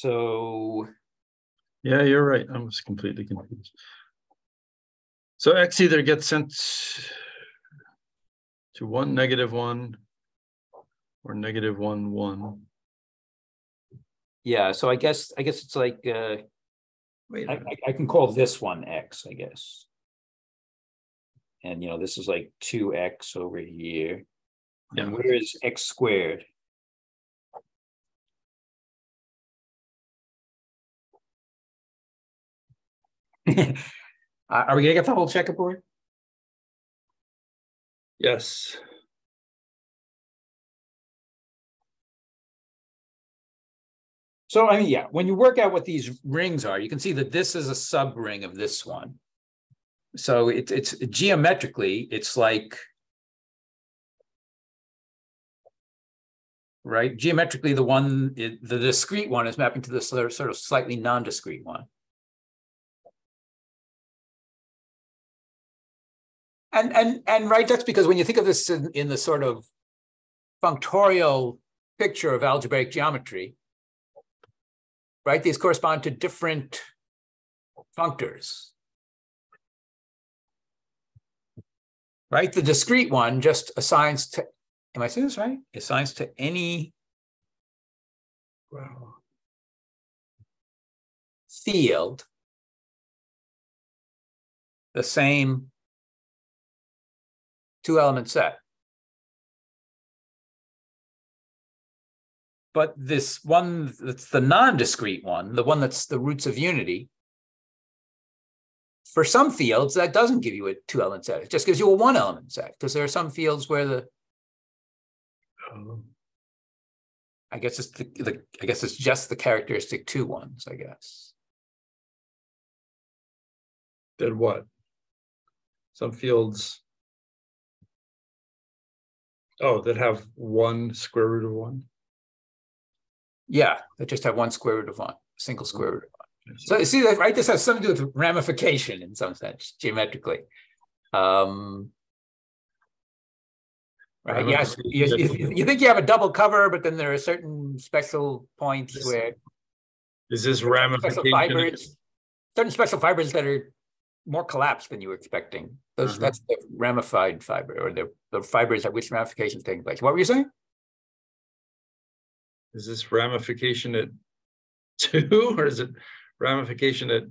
So, Yeah, you're right. I was completely confused. So X either gets sent to one, negative one, or negative one, one. yeah, so I guess, I guess it's like, uh, Wait, I, I, I can call this one X, I guess. And you know, this is like two X over here. And where is X squared? Are we gonna get the whole checkerboard? yes, So I mean, yeah, when you work out what these rings are, you can see that this is a sub ring of this one. So it's it's geometrically, it's like. Right, geometrically, the one, the discrete one is mapping to this sort of slightly non-discrete one. And and and right, that's because when you think of this in, in the sort of functorial picture of algebraic geometry right? These correspond to different functors. Right? The discrete one just assigns to, am I saying this right? Assigns to any field the same two element set. But this one that's the non-discrete one, the one that's the roots of unity, for some fields, that doesn't give you a two element set. It just gives you a one element set because there are some fields where the, oh, I guess it's the, the, I guess it's just the characteristic two ones, I guess. did what? Some fields. Oh, that have one square root of one. Yeah, they just have one square root of one, single square root of one. So see that, right? This has something to do with ramification in some sense, geometrically. Um. Right, yes, you, you, you think you have a double cover, but then there are certain special points where Is this special ramification? fibers, certain special fibers that are more collapse than you were expecting. Those, Mhm. That's the ramified fiber or the, the fibers at which ramifications taking place. What were you saying? Is this ramification at two or is it ramification at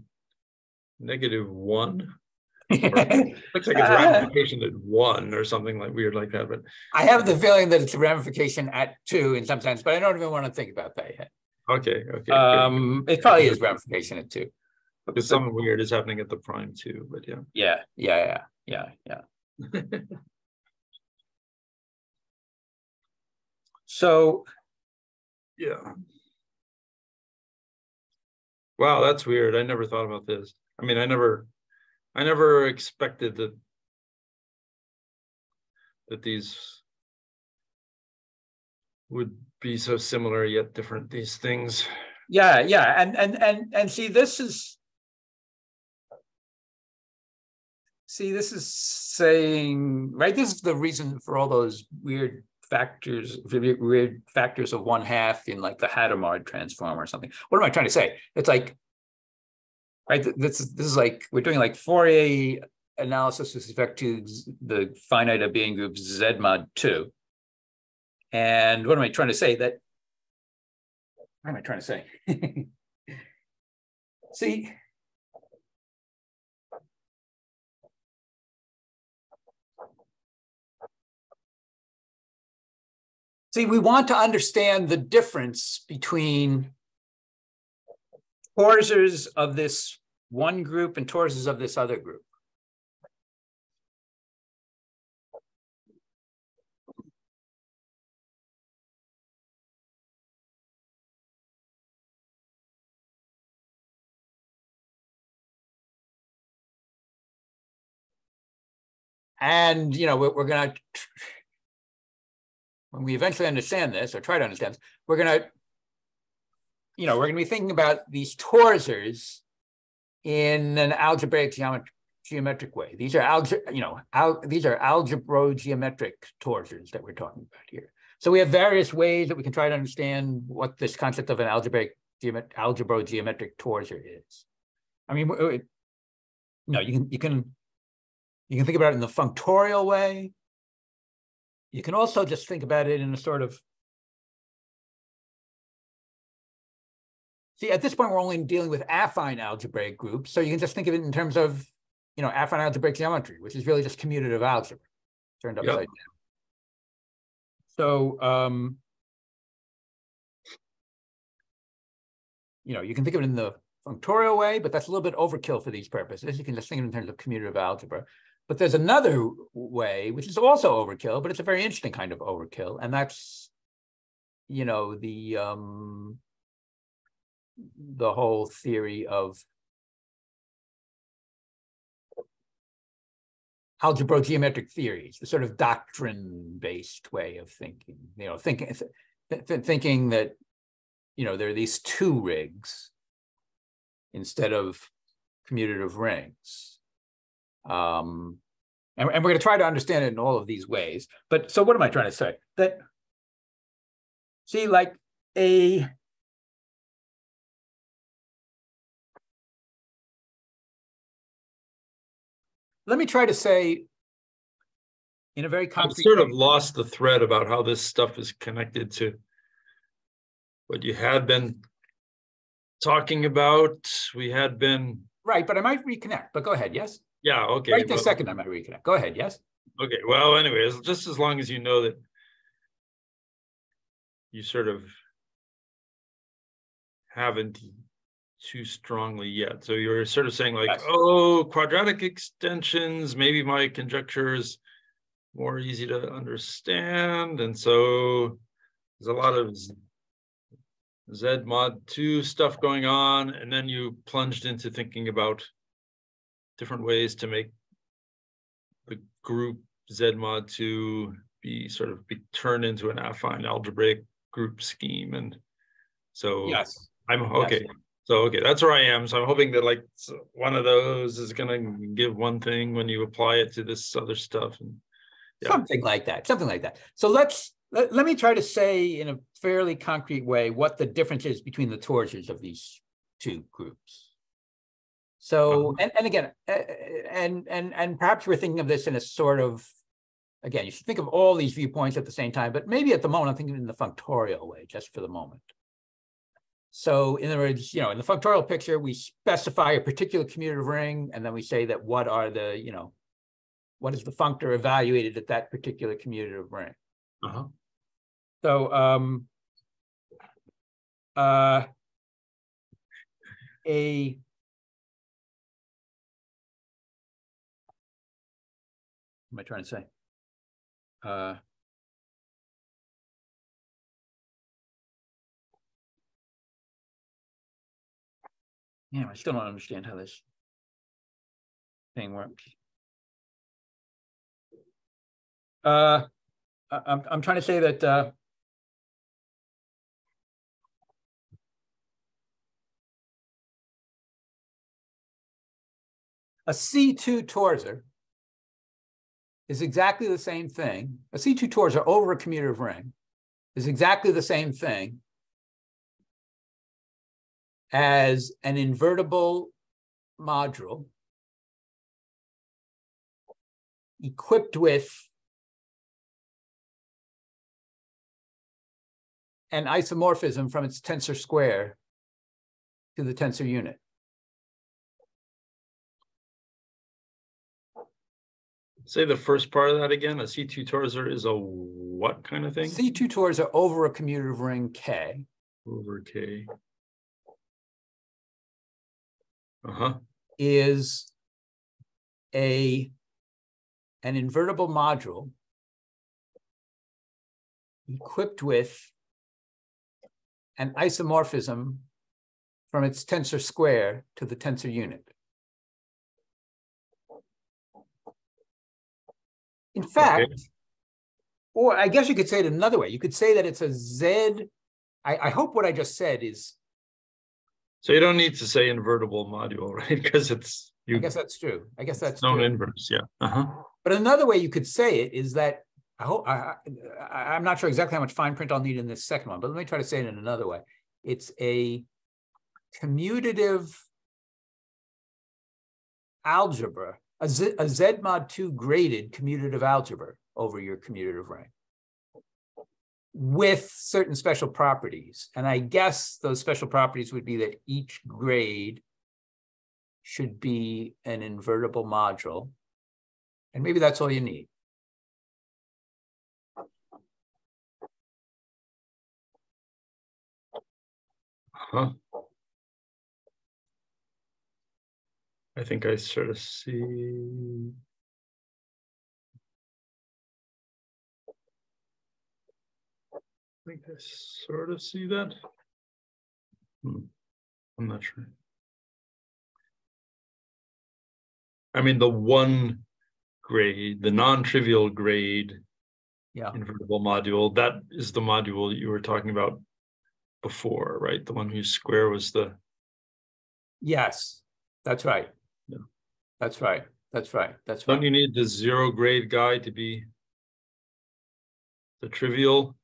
negative one? Looks like it's ramification at one or something like weird like that, but I have the feeling that it's a ramification at two in some sense, but I don't even want to think about that yet. okay, okay. Um, it probably is ramification at two. Because something weird is happening at the prime two, but yeah. Yeah, yeah, yeah, yeah, yeah. So Yeah. Wow, that's weird. I never thought about this. I mean, I never, I never expected that that these would be so similar yet different, these things. Yeah, yeah, and and and and see, this is see, this is saying right. This is the reason for all those weird factors, weird factors of one half in like the Hadamard transform or something. What am I trying to say? It's like right. This is this is like we're doing like Fourier analysis with respect to the finite abelian group Z mod two. And what am I trying to say? That what am I trying to say? See. See, we want to understand the difference between torsors of this one group and torsors of this other group. And, you know, we're, we're gonna, when we eventually understand this or try to understand, this, we're gonna, you know, we're gonna be thinking about these torsors in an algebraic geometric geometric way. These are algebra, you know, al these are algebrogeometric torsors that we're talking about here. So we have various ways that we can try to understand what this concept of an algebraic geomet algebrogeometric torsor is. I mean, w- you know, you can you can you can think about it in the functorial way. You can also just think about it in a sort of See, at this point, we're only dealing with affine algebraic groups. So you can just think of it in terms of, you know, affine algebraic geometry, which is really just commutative algebra turned Yep. upside down. So, um, you know, you can think of it in the functorial way, but that's a little bit overkill for these purposes. You can just think of it in terms of commutative algebra. But there's another way, which is also overkill, but it's a very interesting kind of overkill, and that's, you know, the um, the whole theory of algebrogeometric theories, the sort of doctrine-based way of thinking, you know, thinking th- th- thinking that, you know, there are these two rigs instead of commutative rings. Um, and, and we're going to try to understand it in all of these ways. But so what am I trying to say? That see, like a let me try to say in a very concrete. I've sort of lost the thread about how this stuff is connected to what you had been talking about. We had been, right, but I might reconnect. But go ahead. Yes, yeah, okay. right well- second I might reconnect. Go ahead. Yes. Okay, well, anyways, just as long as you know that you sort of haven't too strongly yet. So you're sort of saying like, Yes. oh, quadratic extensions, maybe my conjecture is more easy to understand. And so there's a lot of Z Z mod two stuff going on. And then you plunged into thinking about different ways to make the group Z mod two be sort of be turned into an affine algebraic group scheme. And so Yes. I'm okay. So, okay, that's where I am. So I'm hoping that like one of those is gonna give one thing when you apply it to this other stuff and. Yeah. Something like that. Something like that. So let's let, let me try to say in a fairly concrete way what the difference is between the torsors of these two groups. So, and, and again, uh, and, and, and perhaps we're thinking of this in a sort of, again, you should think of all these viewpoints at the same time, but maybe at the moment, I'm thinking in the functorial way, just for the moment. So in other words, you know, in the functorial picture, we specify a particular commutative ring, and then we say that what are the, you know, what is the functor evaluated at that particular commutative ring? Uh-huh. So um, uh, a am I trying to say? Uh, yeah, I still don't understand how this thing works. Uh, I'm I'm trying to say that uh, a C2 torsor is exactly the same thing. A C2 torsor over a commutative ring is exactly the same thing as an invertible module equipped with an isomorphism from its tensor square to the tensor unit. Say the first part of that again. A C2 torsor is a what kind of thing? C2 torsor over a commutative ring K. Over K. Uh-huh. Is a an invertible module equipped with an isomorphism from its tensor square to the tensor unit. In fact, okay. or I guess you could say it another way. You could say that it's a Z. I, I hope what I just said is. So you don't need to say invertible module, right? Because it's you. I guess that's true. I guess that's no inverse. Yeah. Uh-huh. But another way you could say it is that I hope I, I, I'm not sure exactly how much fine print I'll need in this second one, but let me try to say it in another way. It's a commutative algebra a Z, mod 2 graded commutative algebra over your commutative ring with certain special properties. And I guess those special properties would be that each grade should be an invertible module. And maybe that's all you need. Huh. I think I sort of see. I think I sort of see that. Hmm. I'm not sure. I mean, the one grade, the non-trivial grade yeah. invertible module, that is the module you were talking about before, right? The one whose square was the. Yes, that's right. That's right. That's right. That's right. Don't you need the zero grade guy to be the trivial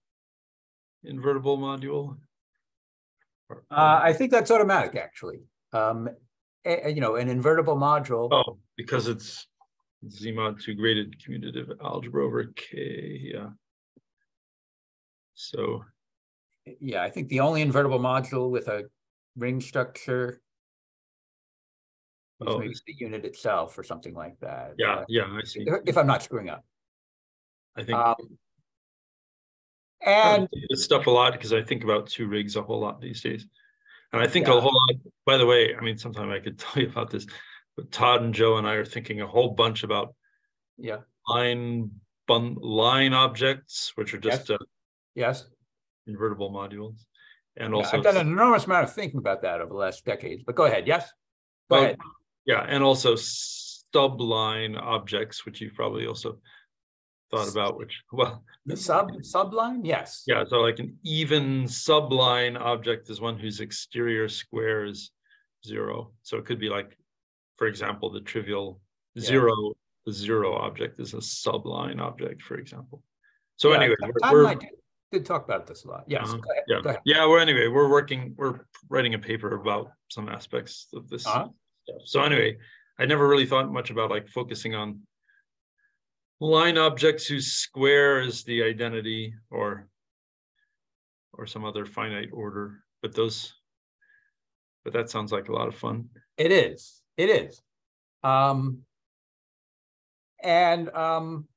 invertible module? Uh, I think that's automatic, actually. Um, a, you know, an invertible module. Oh, because it's Z mod 2 graded commutative algebra over K. Yeah. So. Yeah, I think the only invertible module with a ring structure oh. maybe the unit itself or something like that. Yeah, uh, yeah, I see. If I'm not screwing up. I think. Um, and this stuff a lot because I think about two rigs a whole lot these days. And I think yeah. a whole lot, by the way, I mean, sometime I could tell you about this, but Todd and Joe and I are thinking a whole bunch about yeah line bun line objects, which are just yes, uh, yes. invertible modules. And yeah, also I've done an enormous amount of thinking about that over the last decades, but go ahead. Yes. Go well, ahead. Yeah, and also subline objects, which you've probably also thought about, which well the sub subline, yes. Yeah, so like an even subline object is one whose exterior square is zero. So it could be like, for example, the trivial yeah. zero, the zero object is a subline object, for example. So yeah, anyway, we're, we're did talk about this a lot. Yes. Uh, yeah. Yeah. Well, anyway, we're working. We're writing a paper about some aspects of this uh -huh stuff. So anyway, I never really thought much about like focusing on line objects whose square is the identity or or some other finite order. But those, but that sounds like a lot of fun. It is. It is. Um, and um,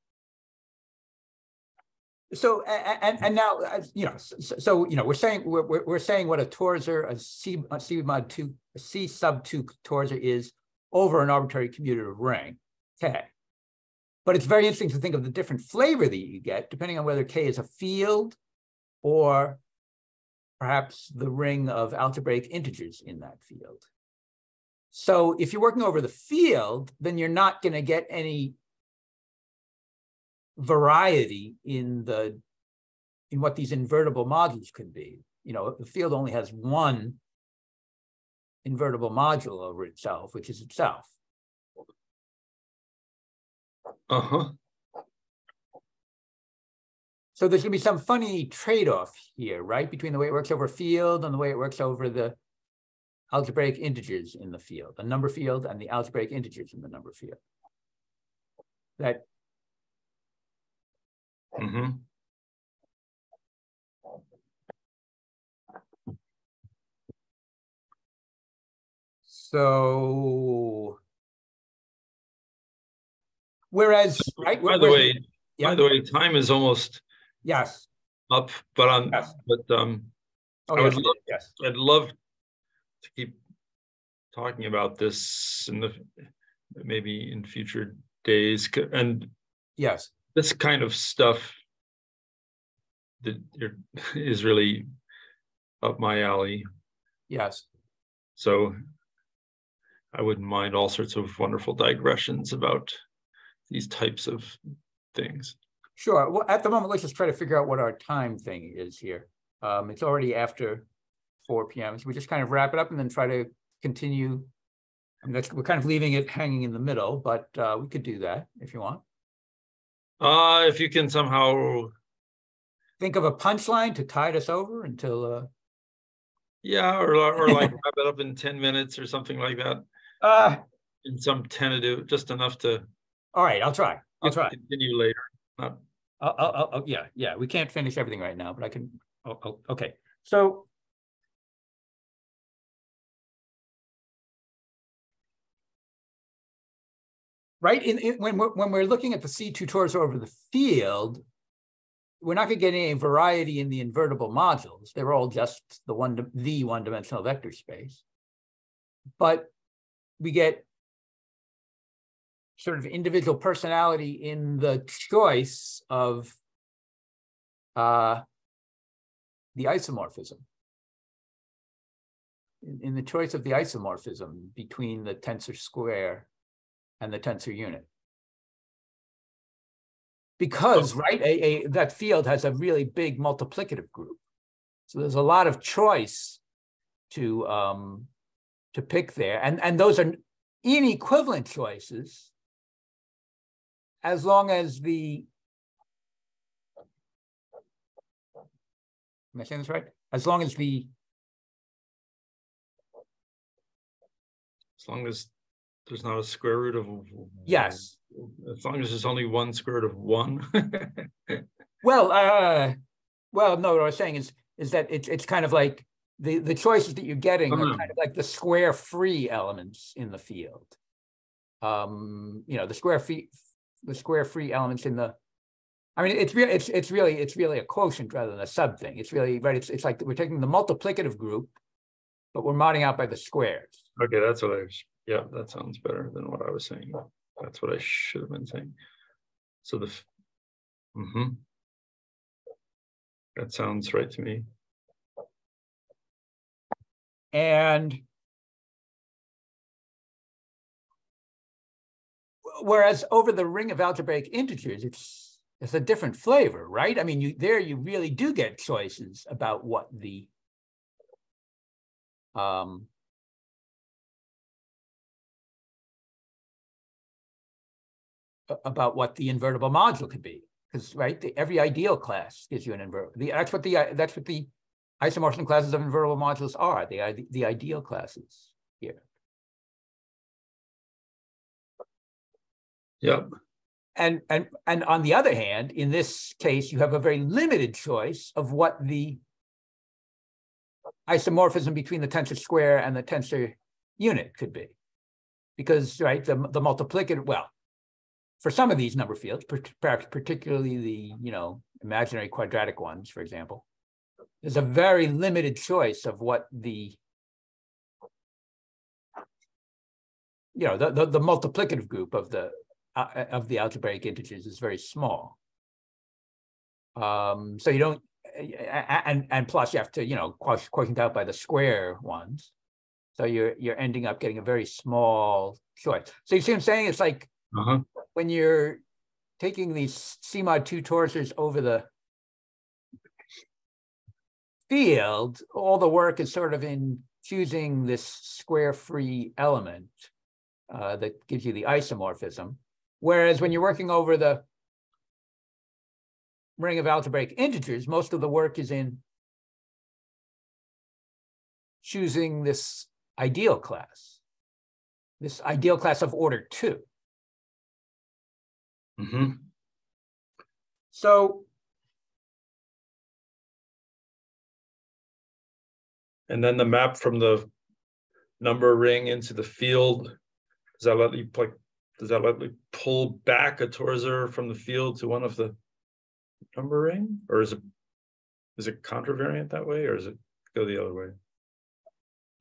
so and and now uh, you know so, so, you know we're saying we're we're saying what a torsor a c a c mod two a c sub two torsor is over an arbitrary commutative ring k. But it's very interesting to think of the different flavor that you get depending on whether k is a field or perhaps the ring of algebraic integers in that field. So if you're working over the field then you're not going to get any variety in the in what these invertible modules can be. You know, the field only has one invertible module over itself, which is itself. Uh-huh. So there's going to be some funny trade-off here, right? Between the way it works over field and the way it works over the algebraic integers in the field, the number field and the algebraic integers in the number field. That Mm-hmm. So, whereas, right? By the way, yeah. by the way, time is almost yes up, but on yes. but um, oh, I yes, would love, yes. I'd love to keep talking about this in the maybe in future days and yes this kind of stuff that is really up my alley. Yes. So I wouldn't mind all sorts of wonderful digressions about these types of things. Sure. Well, at the moment, let's just try to figure out what our time thing is here. Um, it's already after 4 p.m. So we just kind of wrap it up and then try to continue. I mean, that's, we're kind of leaving it hanging in the middle, but uh, we could do that if you want. Uh, if you can somehow think of a punchline to tide us over until. Uh... Yeah, or or like wrap it up in ten minutes or something like that. Uh, in some tentative, just enough to. All right, I'll try. I'll try. Continue later. Not... I'll, I'll, I'll, yeah, yeah. We can't finish everything right now, but I can. Oh, oh, okay. So right? In, in, when, we're, when we're looking at the C2 torsor over the field, we're not going to get any variety in the invertible modules. They're all just the one the one-dimensional vector space. But we get sort of individual personality in the choice of uh, the isomorphism. In, in the choice of the isomorphism between the tensor square and the tensor unit. Because, right, a, a, that field has a really big multiplicative group. So there's a lot of choice to, um, to pick there. And, and those are inequivalent choices as long as the, am I saying this right? As long as the, as long as there's not a square root of yes as long as there's only one square root of one well uh well no what i was saying is is that it's it's kind of like the the choices that you're getting are uh-huh. kind of like the square free elements in the field um you know the square free the square free elements in the I mean, it's really, it's it's really, it's really a quotient rather than a sub thing. It's really right. It's it's like we're taking the multiplicative group, but we're modding out by the squares. Okay, that's what I was yeah, that sounds better than what I was saying. That's what I should have been saying. So the, mm-hmm. That sounds right to me. And whereas over the ring of algebraic integers, it's it's a different flavor, right? I mean, you there you really do get choices about what the um, about what the invertible module could be. Because right, the, every ideal class gives you an invertible. That's what the that's what the isomorphism classes of invertible modules are. The the ideal classes here. Yep. And and and on the other hand, in this case, you have a very limited choice of what the isomorphism between the tensor square and the tensor unit could be. Because right, the, the multiplicative, well, for some of these number fields, perhaps particularly the you know imaginary quadratic ones, for example, there's a very limited choice of what the you know the, the, the multiplicative group of the uh, of the algebraic integers is very small. Um, so you don't and and plus you have to you know quotient out by the square ones. So you're you're ending up getting a very small choice. So you see what I'm saying? It's like uh-huh. When you're taking these C mod two torsors over the field, all the work is sort of in choosing this square free element uh, that gives you the isomorphism. Whereas when you're working over the ring of algebraic integers, most of the work is in choosing this ideal class, this ideal class of order 2 mm-hmm. So, and then the map from the number ring into the field, does that let you like, does that let you pull back a torsor from the field to one of the number ring, or is it is it contravariant that way, or is it go the other way?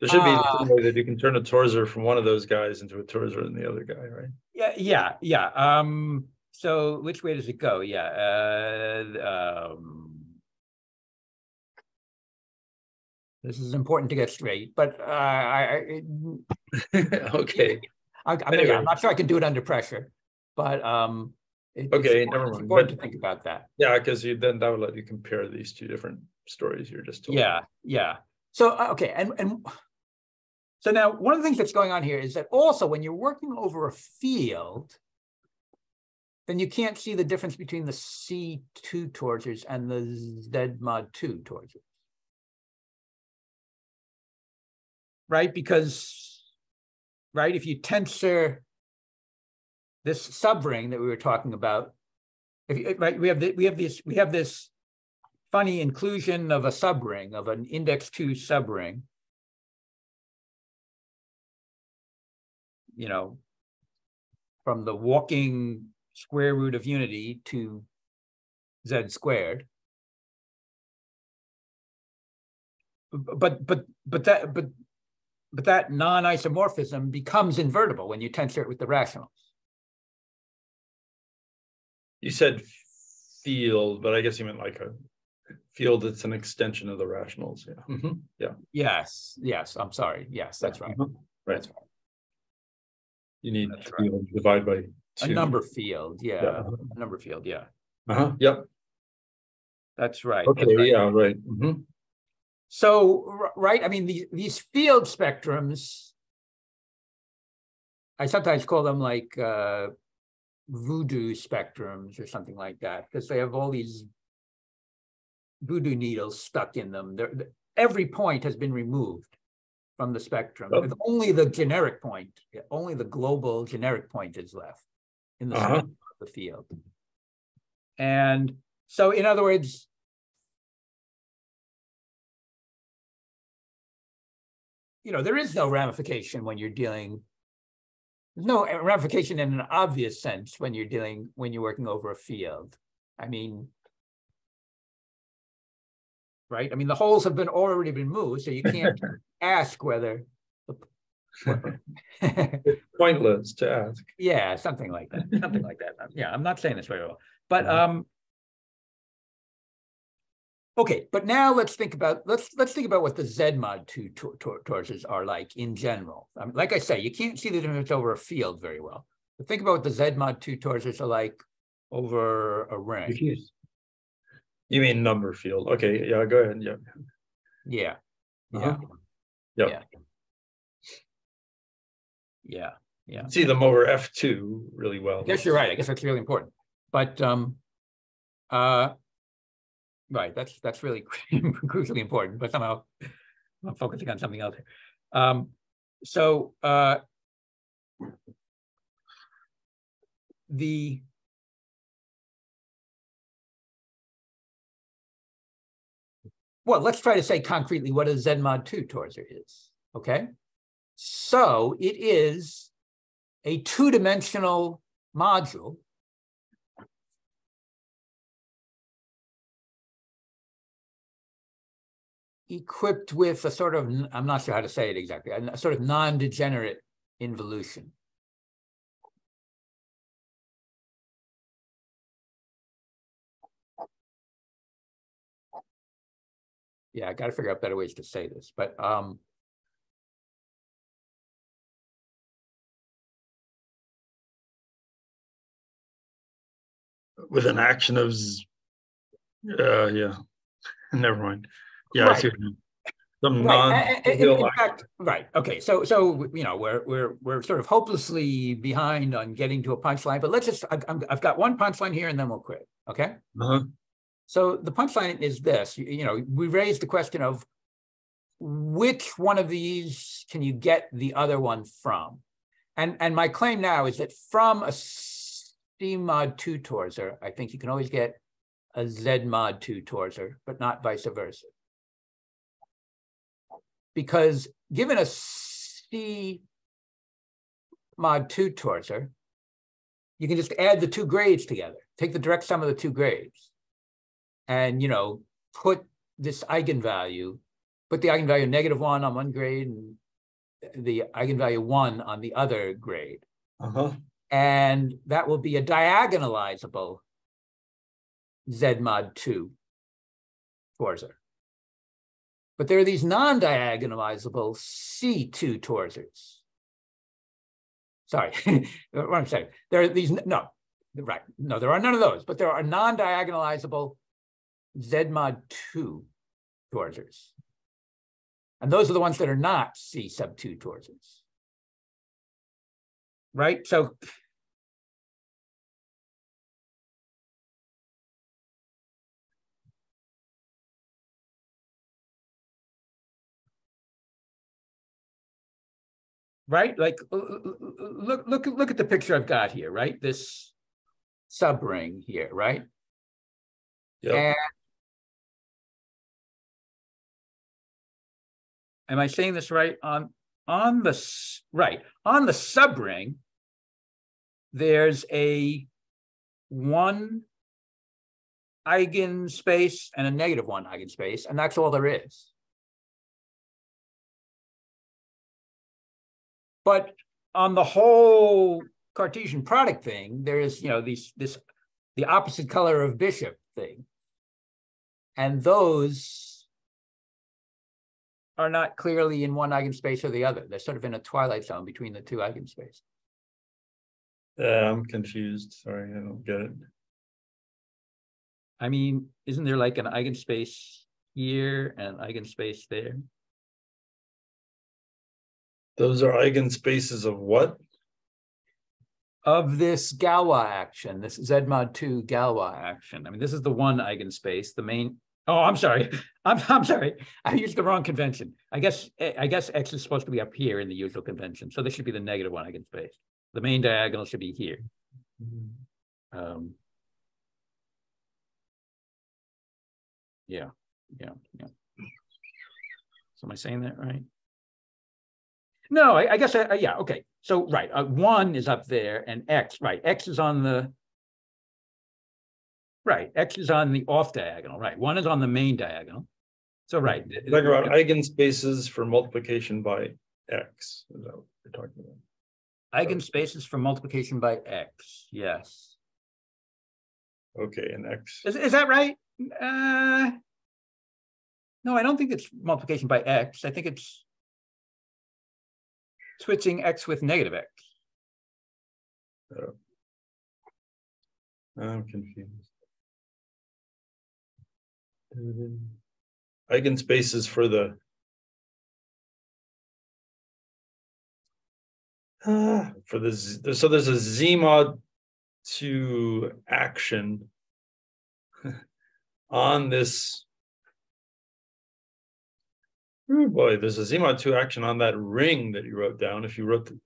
There should be uh, a way that you can turn a torsor from one of those guys into a torsor in the other guy, right? Yeah, yeah, yeah. Um, so which way does it go? Yeah. Uh, um, this is important to get straight, but uh, I, I okay. I, I mean, anyway. I'm not sure I can do it under pressure, but um, it, okay, never mind. important but, to think about that. Yeah, because you then that would let you compare these two different stories you're just told. Yeah, yeah. So uh, okay, and and so now one of the things that's going on here is that also when you're working over a field, then you can't see the difference between the C2 torsors and the Z mod 2 torsors. Right? Because, right, if you tensor this subring that we were talking about, if right, we have the, we have this we have this funny inclusion of a subring of an index two subring. You know, from the walking square root of unity to z squared. But but but that but but that non-isomorphism becomes invertible when you tensor it with the rationals you said field, but I guess you meant like a field that's an extension of the rationals. Yeah. Mm-hmm. Yeah. Yes. Yes. I'm sorry. Yes, that's right. Mm-hmm. Right. That's right. You need that's field right. divide by two. a number field. Yeah. yeah. A number field. Yeah. Uh-huh. Yep. That's right. Okay. That's right. Yeah. Right. Mm-hmm. So, right. I mean, these, these field spectrums, I sometimes call them like uh, voodoo spectrums or something like that, because they have all these voodoo needles stuck in them. They're, every point has been removed from the spectrum. Oh. Only the generic point, only the global generic point is left in the uh-huh. the field. And so, in other words, you know, there is no ramification when you're dealing there's no ramification in an obvious sense when you're dealing when you're working over a field. I mean, right? I mean, the holes have been already been moved, so you can't ask whether. pointless to ask. Yeah, something like that. Something like that. Yeah, I'm not saying this very well, but um, Okay, but now let's think about let's let's think about what the Z mod two tor torsors are like in general. I mean, like I say, you can't see the difference over a field very well. But think about what the Z mod two torsors are like over a ring. You mean number field? Okay, yeah, go ahead. Yeah. Yeah. Yeah. Uh -huh. yep. Yeah. Yeah. Yeah. See them over F two really well. I guess you're right. I guess that's really important. But um, uh, Right. That's that's really crucially important, but somehow I'm focusing on something else. Um, so uh, the well, let's try to say concretely what a Z mod 2 torsor is, okay? So it is a two-dimensional module equipped with a sort of, I'm not sure how to say it exactly, a sort of non-degenerate involution. Yeah, I got to figure out better ways to say this, but um, with an action of, uh, yeah, never mind. Yeah, I see what you mean. Some Right, non. in- in- fact, right, okay, so, so, you know, we're, we're, we're sort of hopelessly behind on getting to a punchline, but let's just, I've, I'm- I've got one punchline here and then we'll quit, okay? Uh-huh. So the punchline is this, you, you know, we raised the question of which one of these can you get the other one from? And, and my claim now is that from a C mod two torsor, I think you can always get a Z mod two torsor, but not vice versa. Because given a C mod two torsor, you can just add the two grades together, take the direct sum of the two grades and you know put this eigenvalue put the eigenvalue negative one on one grade and the eigenvalue one on the other grade Uh-huh. And that will be a diagonalizable z mod 2 torsor but there are these non-diagonalizable c2 torsors sorry what i'm saying there are these no right no there are none of those but there are non-diagonalizable Z mod 2 torsors. And those are the ones that are not C sub 2 torsors. Right? So right? Like look look look at the picture I've got here, right? This subring here, right? Yep. And am I saying this right? On on the right on the subring, there's a one eigenspace and a negative one eigenspace, and that's all there is. But on the whole Cartesian product thing, there is, you know, these this the opposite color of bishop thing. And those are not clearly in one eigenspace or the other. They're sort of in a twilight zone between the two eigenspaces. Yeah, uh, I'm confused. Sorry, I don't get it. I mean, isn't there like an eigenspace here and an eigenspace there? Those are eigenspaces of what? Of this Galois action, this Z mod 2 Galois action. I mean, this is the one eigenspace, the main. Oh, I'm sorry. I'm, I'm sorry. I used the wrong convention. I guess I guess X is supposed to be up here in the usual convention. So this should be the negative one eigenspace. The main diagonal should be here. Um, yeah, yeah, yeah. So am I saying that right? No, I, I guess, I, I- yeah, okay. So, right, uh, one is up there and X, right, X is on the, right, X is on the off diagonal, right, one is on the main diagonal. So, right. Talking about eigenspaces for multiplication by X. Is that what you're talking about? Eigenspaces for multiplication by X, yes. Okay, and X. Is, is that right? Uh, no, I don't think it's multiplication by X. I think it's switching X with negative X. I'm confused. Eigenspaces for the. Ah, for the, so there's a Z mod two action on this. Oh boy, there's a Z mod two action on that ring that you wrote down. If you wrote, the-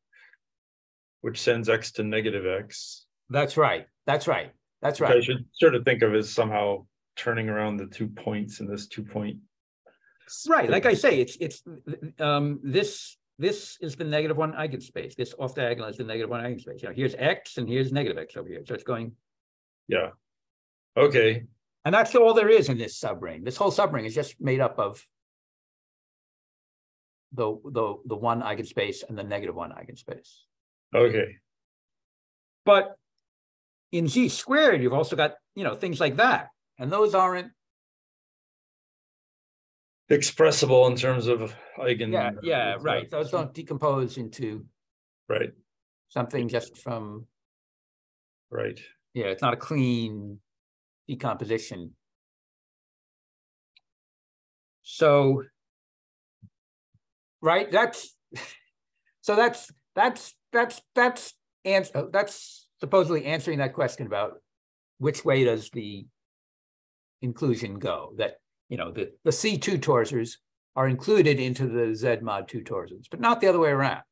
which sends X to negative X. That's right. That's right. That's right. I should sort of think of as somehow turning around the two points in this two point. Right, like I say, it's, it's, um, this, this is the negative one eigenspace. This off diagonal is the negative one eigenspace. You know, here's X and here's negative X over here. So it's going, Yeah. Okay, and that's all there is in this subring. This whole subring is just made up of the, the, the one eigenspace and the negative one eigenspace. okay, But in Z squared, you've also got, you know, things like that. And those aren't, expressible in terms of eigen. yeah, yeah, uh, right. Those don't decompose into Right, something just from, right. yeah, it's not a clean decomposition. So. Right, that's, so that's, that's, that's, that's, answer, oh, that's supposedly answering that question about which way does the inclusion go, that, you know, the, the C two torsors are included into the Z mod two torsors, but not the other way around.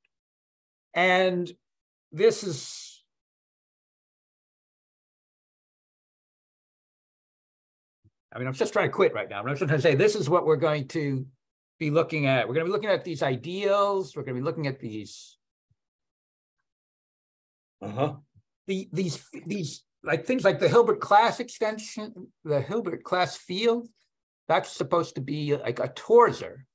And this is. I mean, I'm just trying to quit right now. but I'm just trying to say, this is what we're going to be looking at. We're gonna be looking at these ideals. We're gonna be looking at these, Uh-huh, the, these, these, like, things like the Hilbert class extension, the Hilbert class field. That's supposed to be like a torsor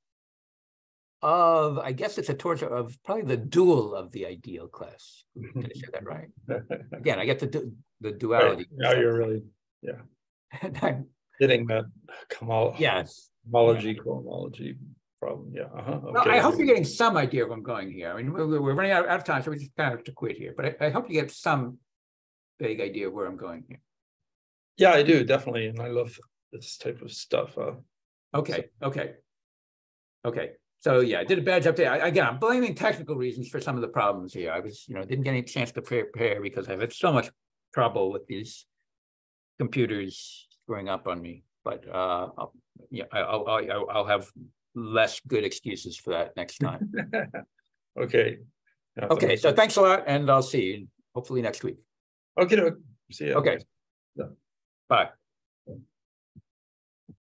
of, I guess it's a torsor of probably the dual of the ideal class. Did I say that right? Again, I get the, du- the Right, duality. Now you're really And I'm- hitting that comal- Yes, homology, cohomology problem, yeah, uh-huh. well, I hope you're getting some idea of where I'm going here. I mean, we're, we're running out out of time, so we just kind of have to quit here, but I, I hope you get some vague idea of where I'm going here. Yeah, I do, definitely, and I love this type of stuff, uh, Okay, okay. Okay, so yeah, I did a badge update. I, again, I'm blaming technical reasons for some of the problems here. I was, you know, didn't get any chance to prepare because I've had so much trouble with these computers screwing up on me. But uh, I'll, yeah, I- I'll, I'll, I'll have less good excuses for that next time. okay. Okay, so thanks a lot and I'll see you hopefully next week. Okay, see you. Okay. Yeah. Bye.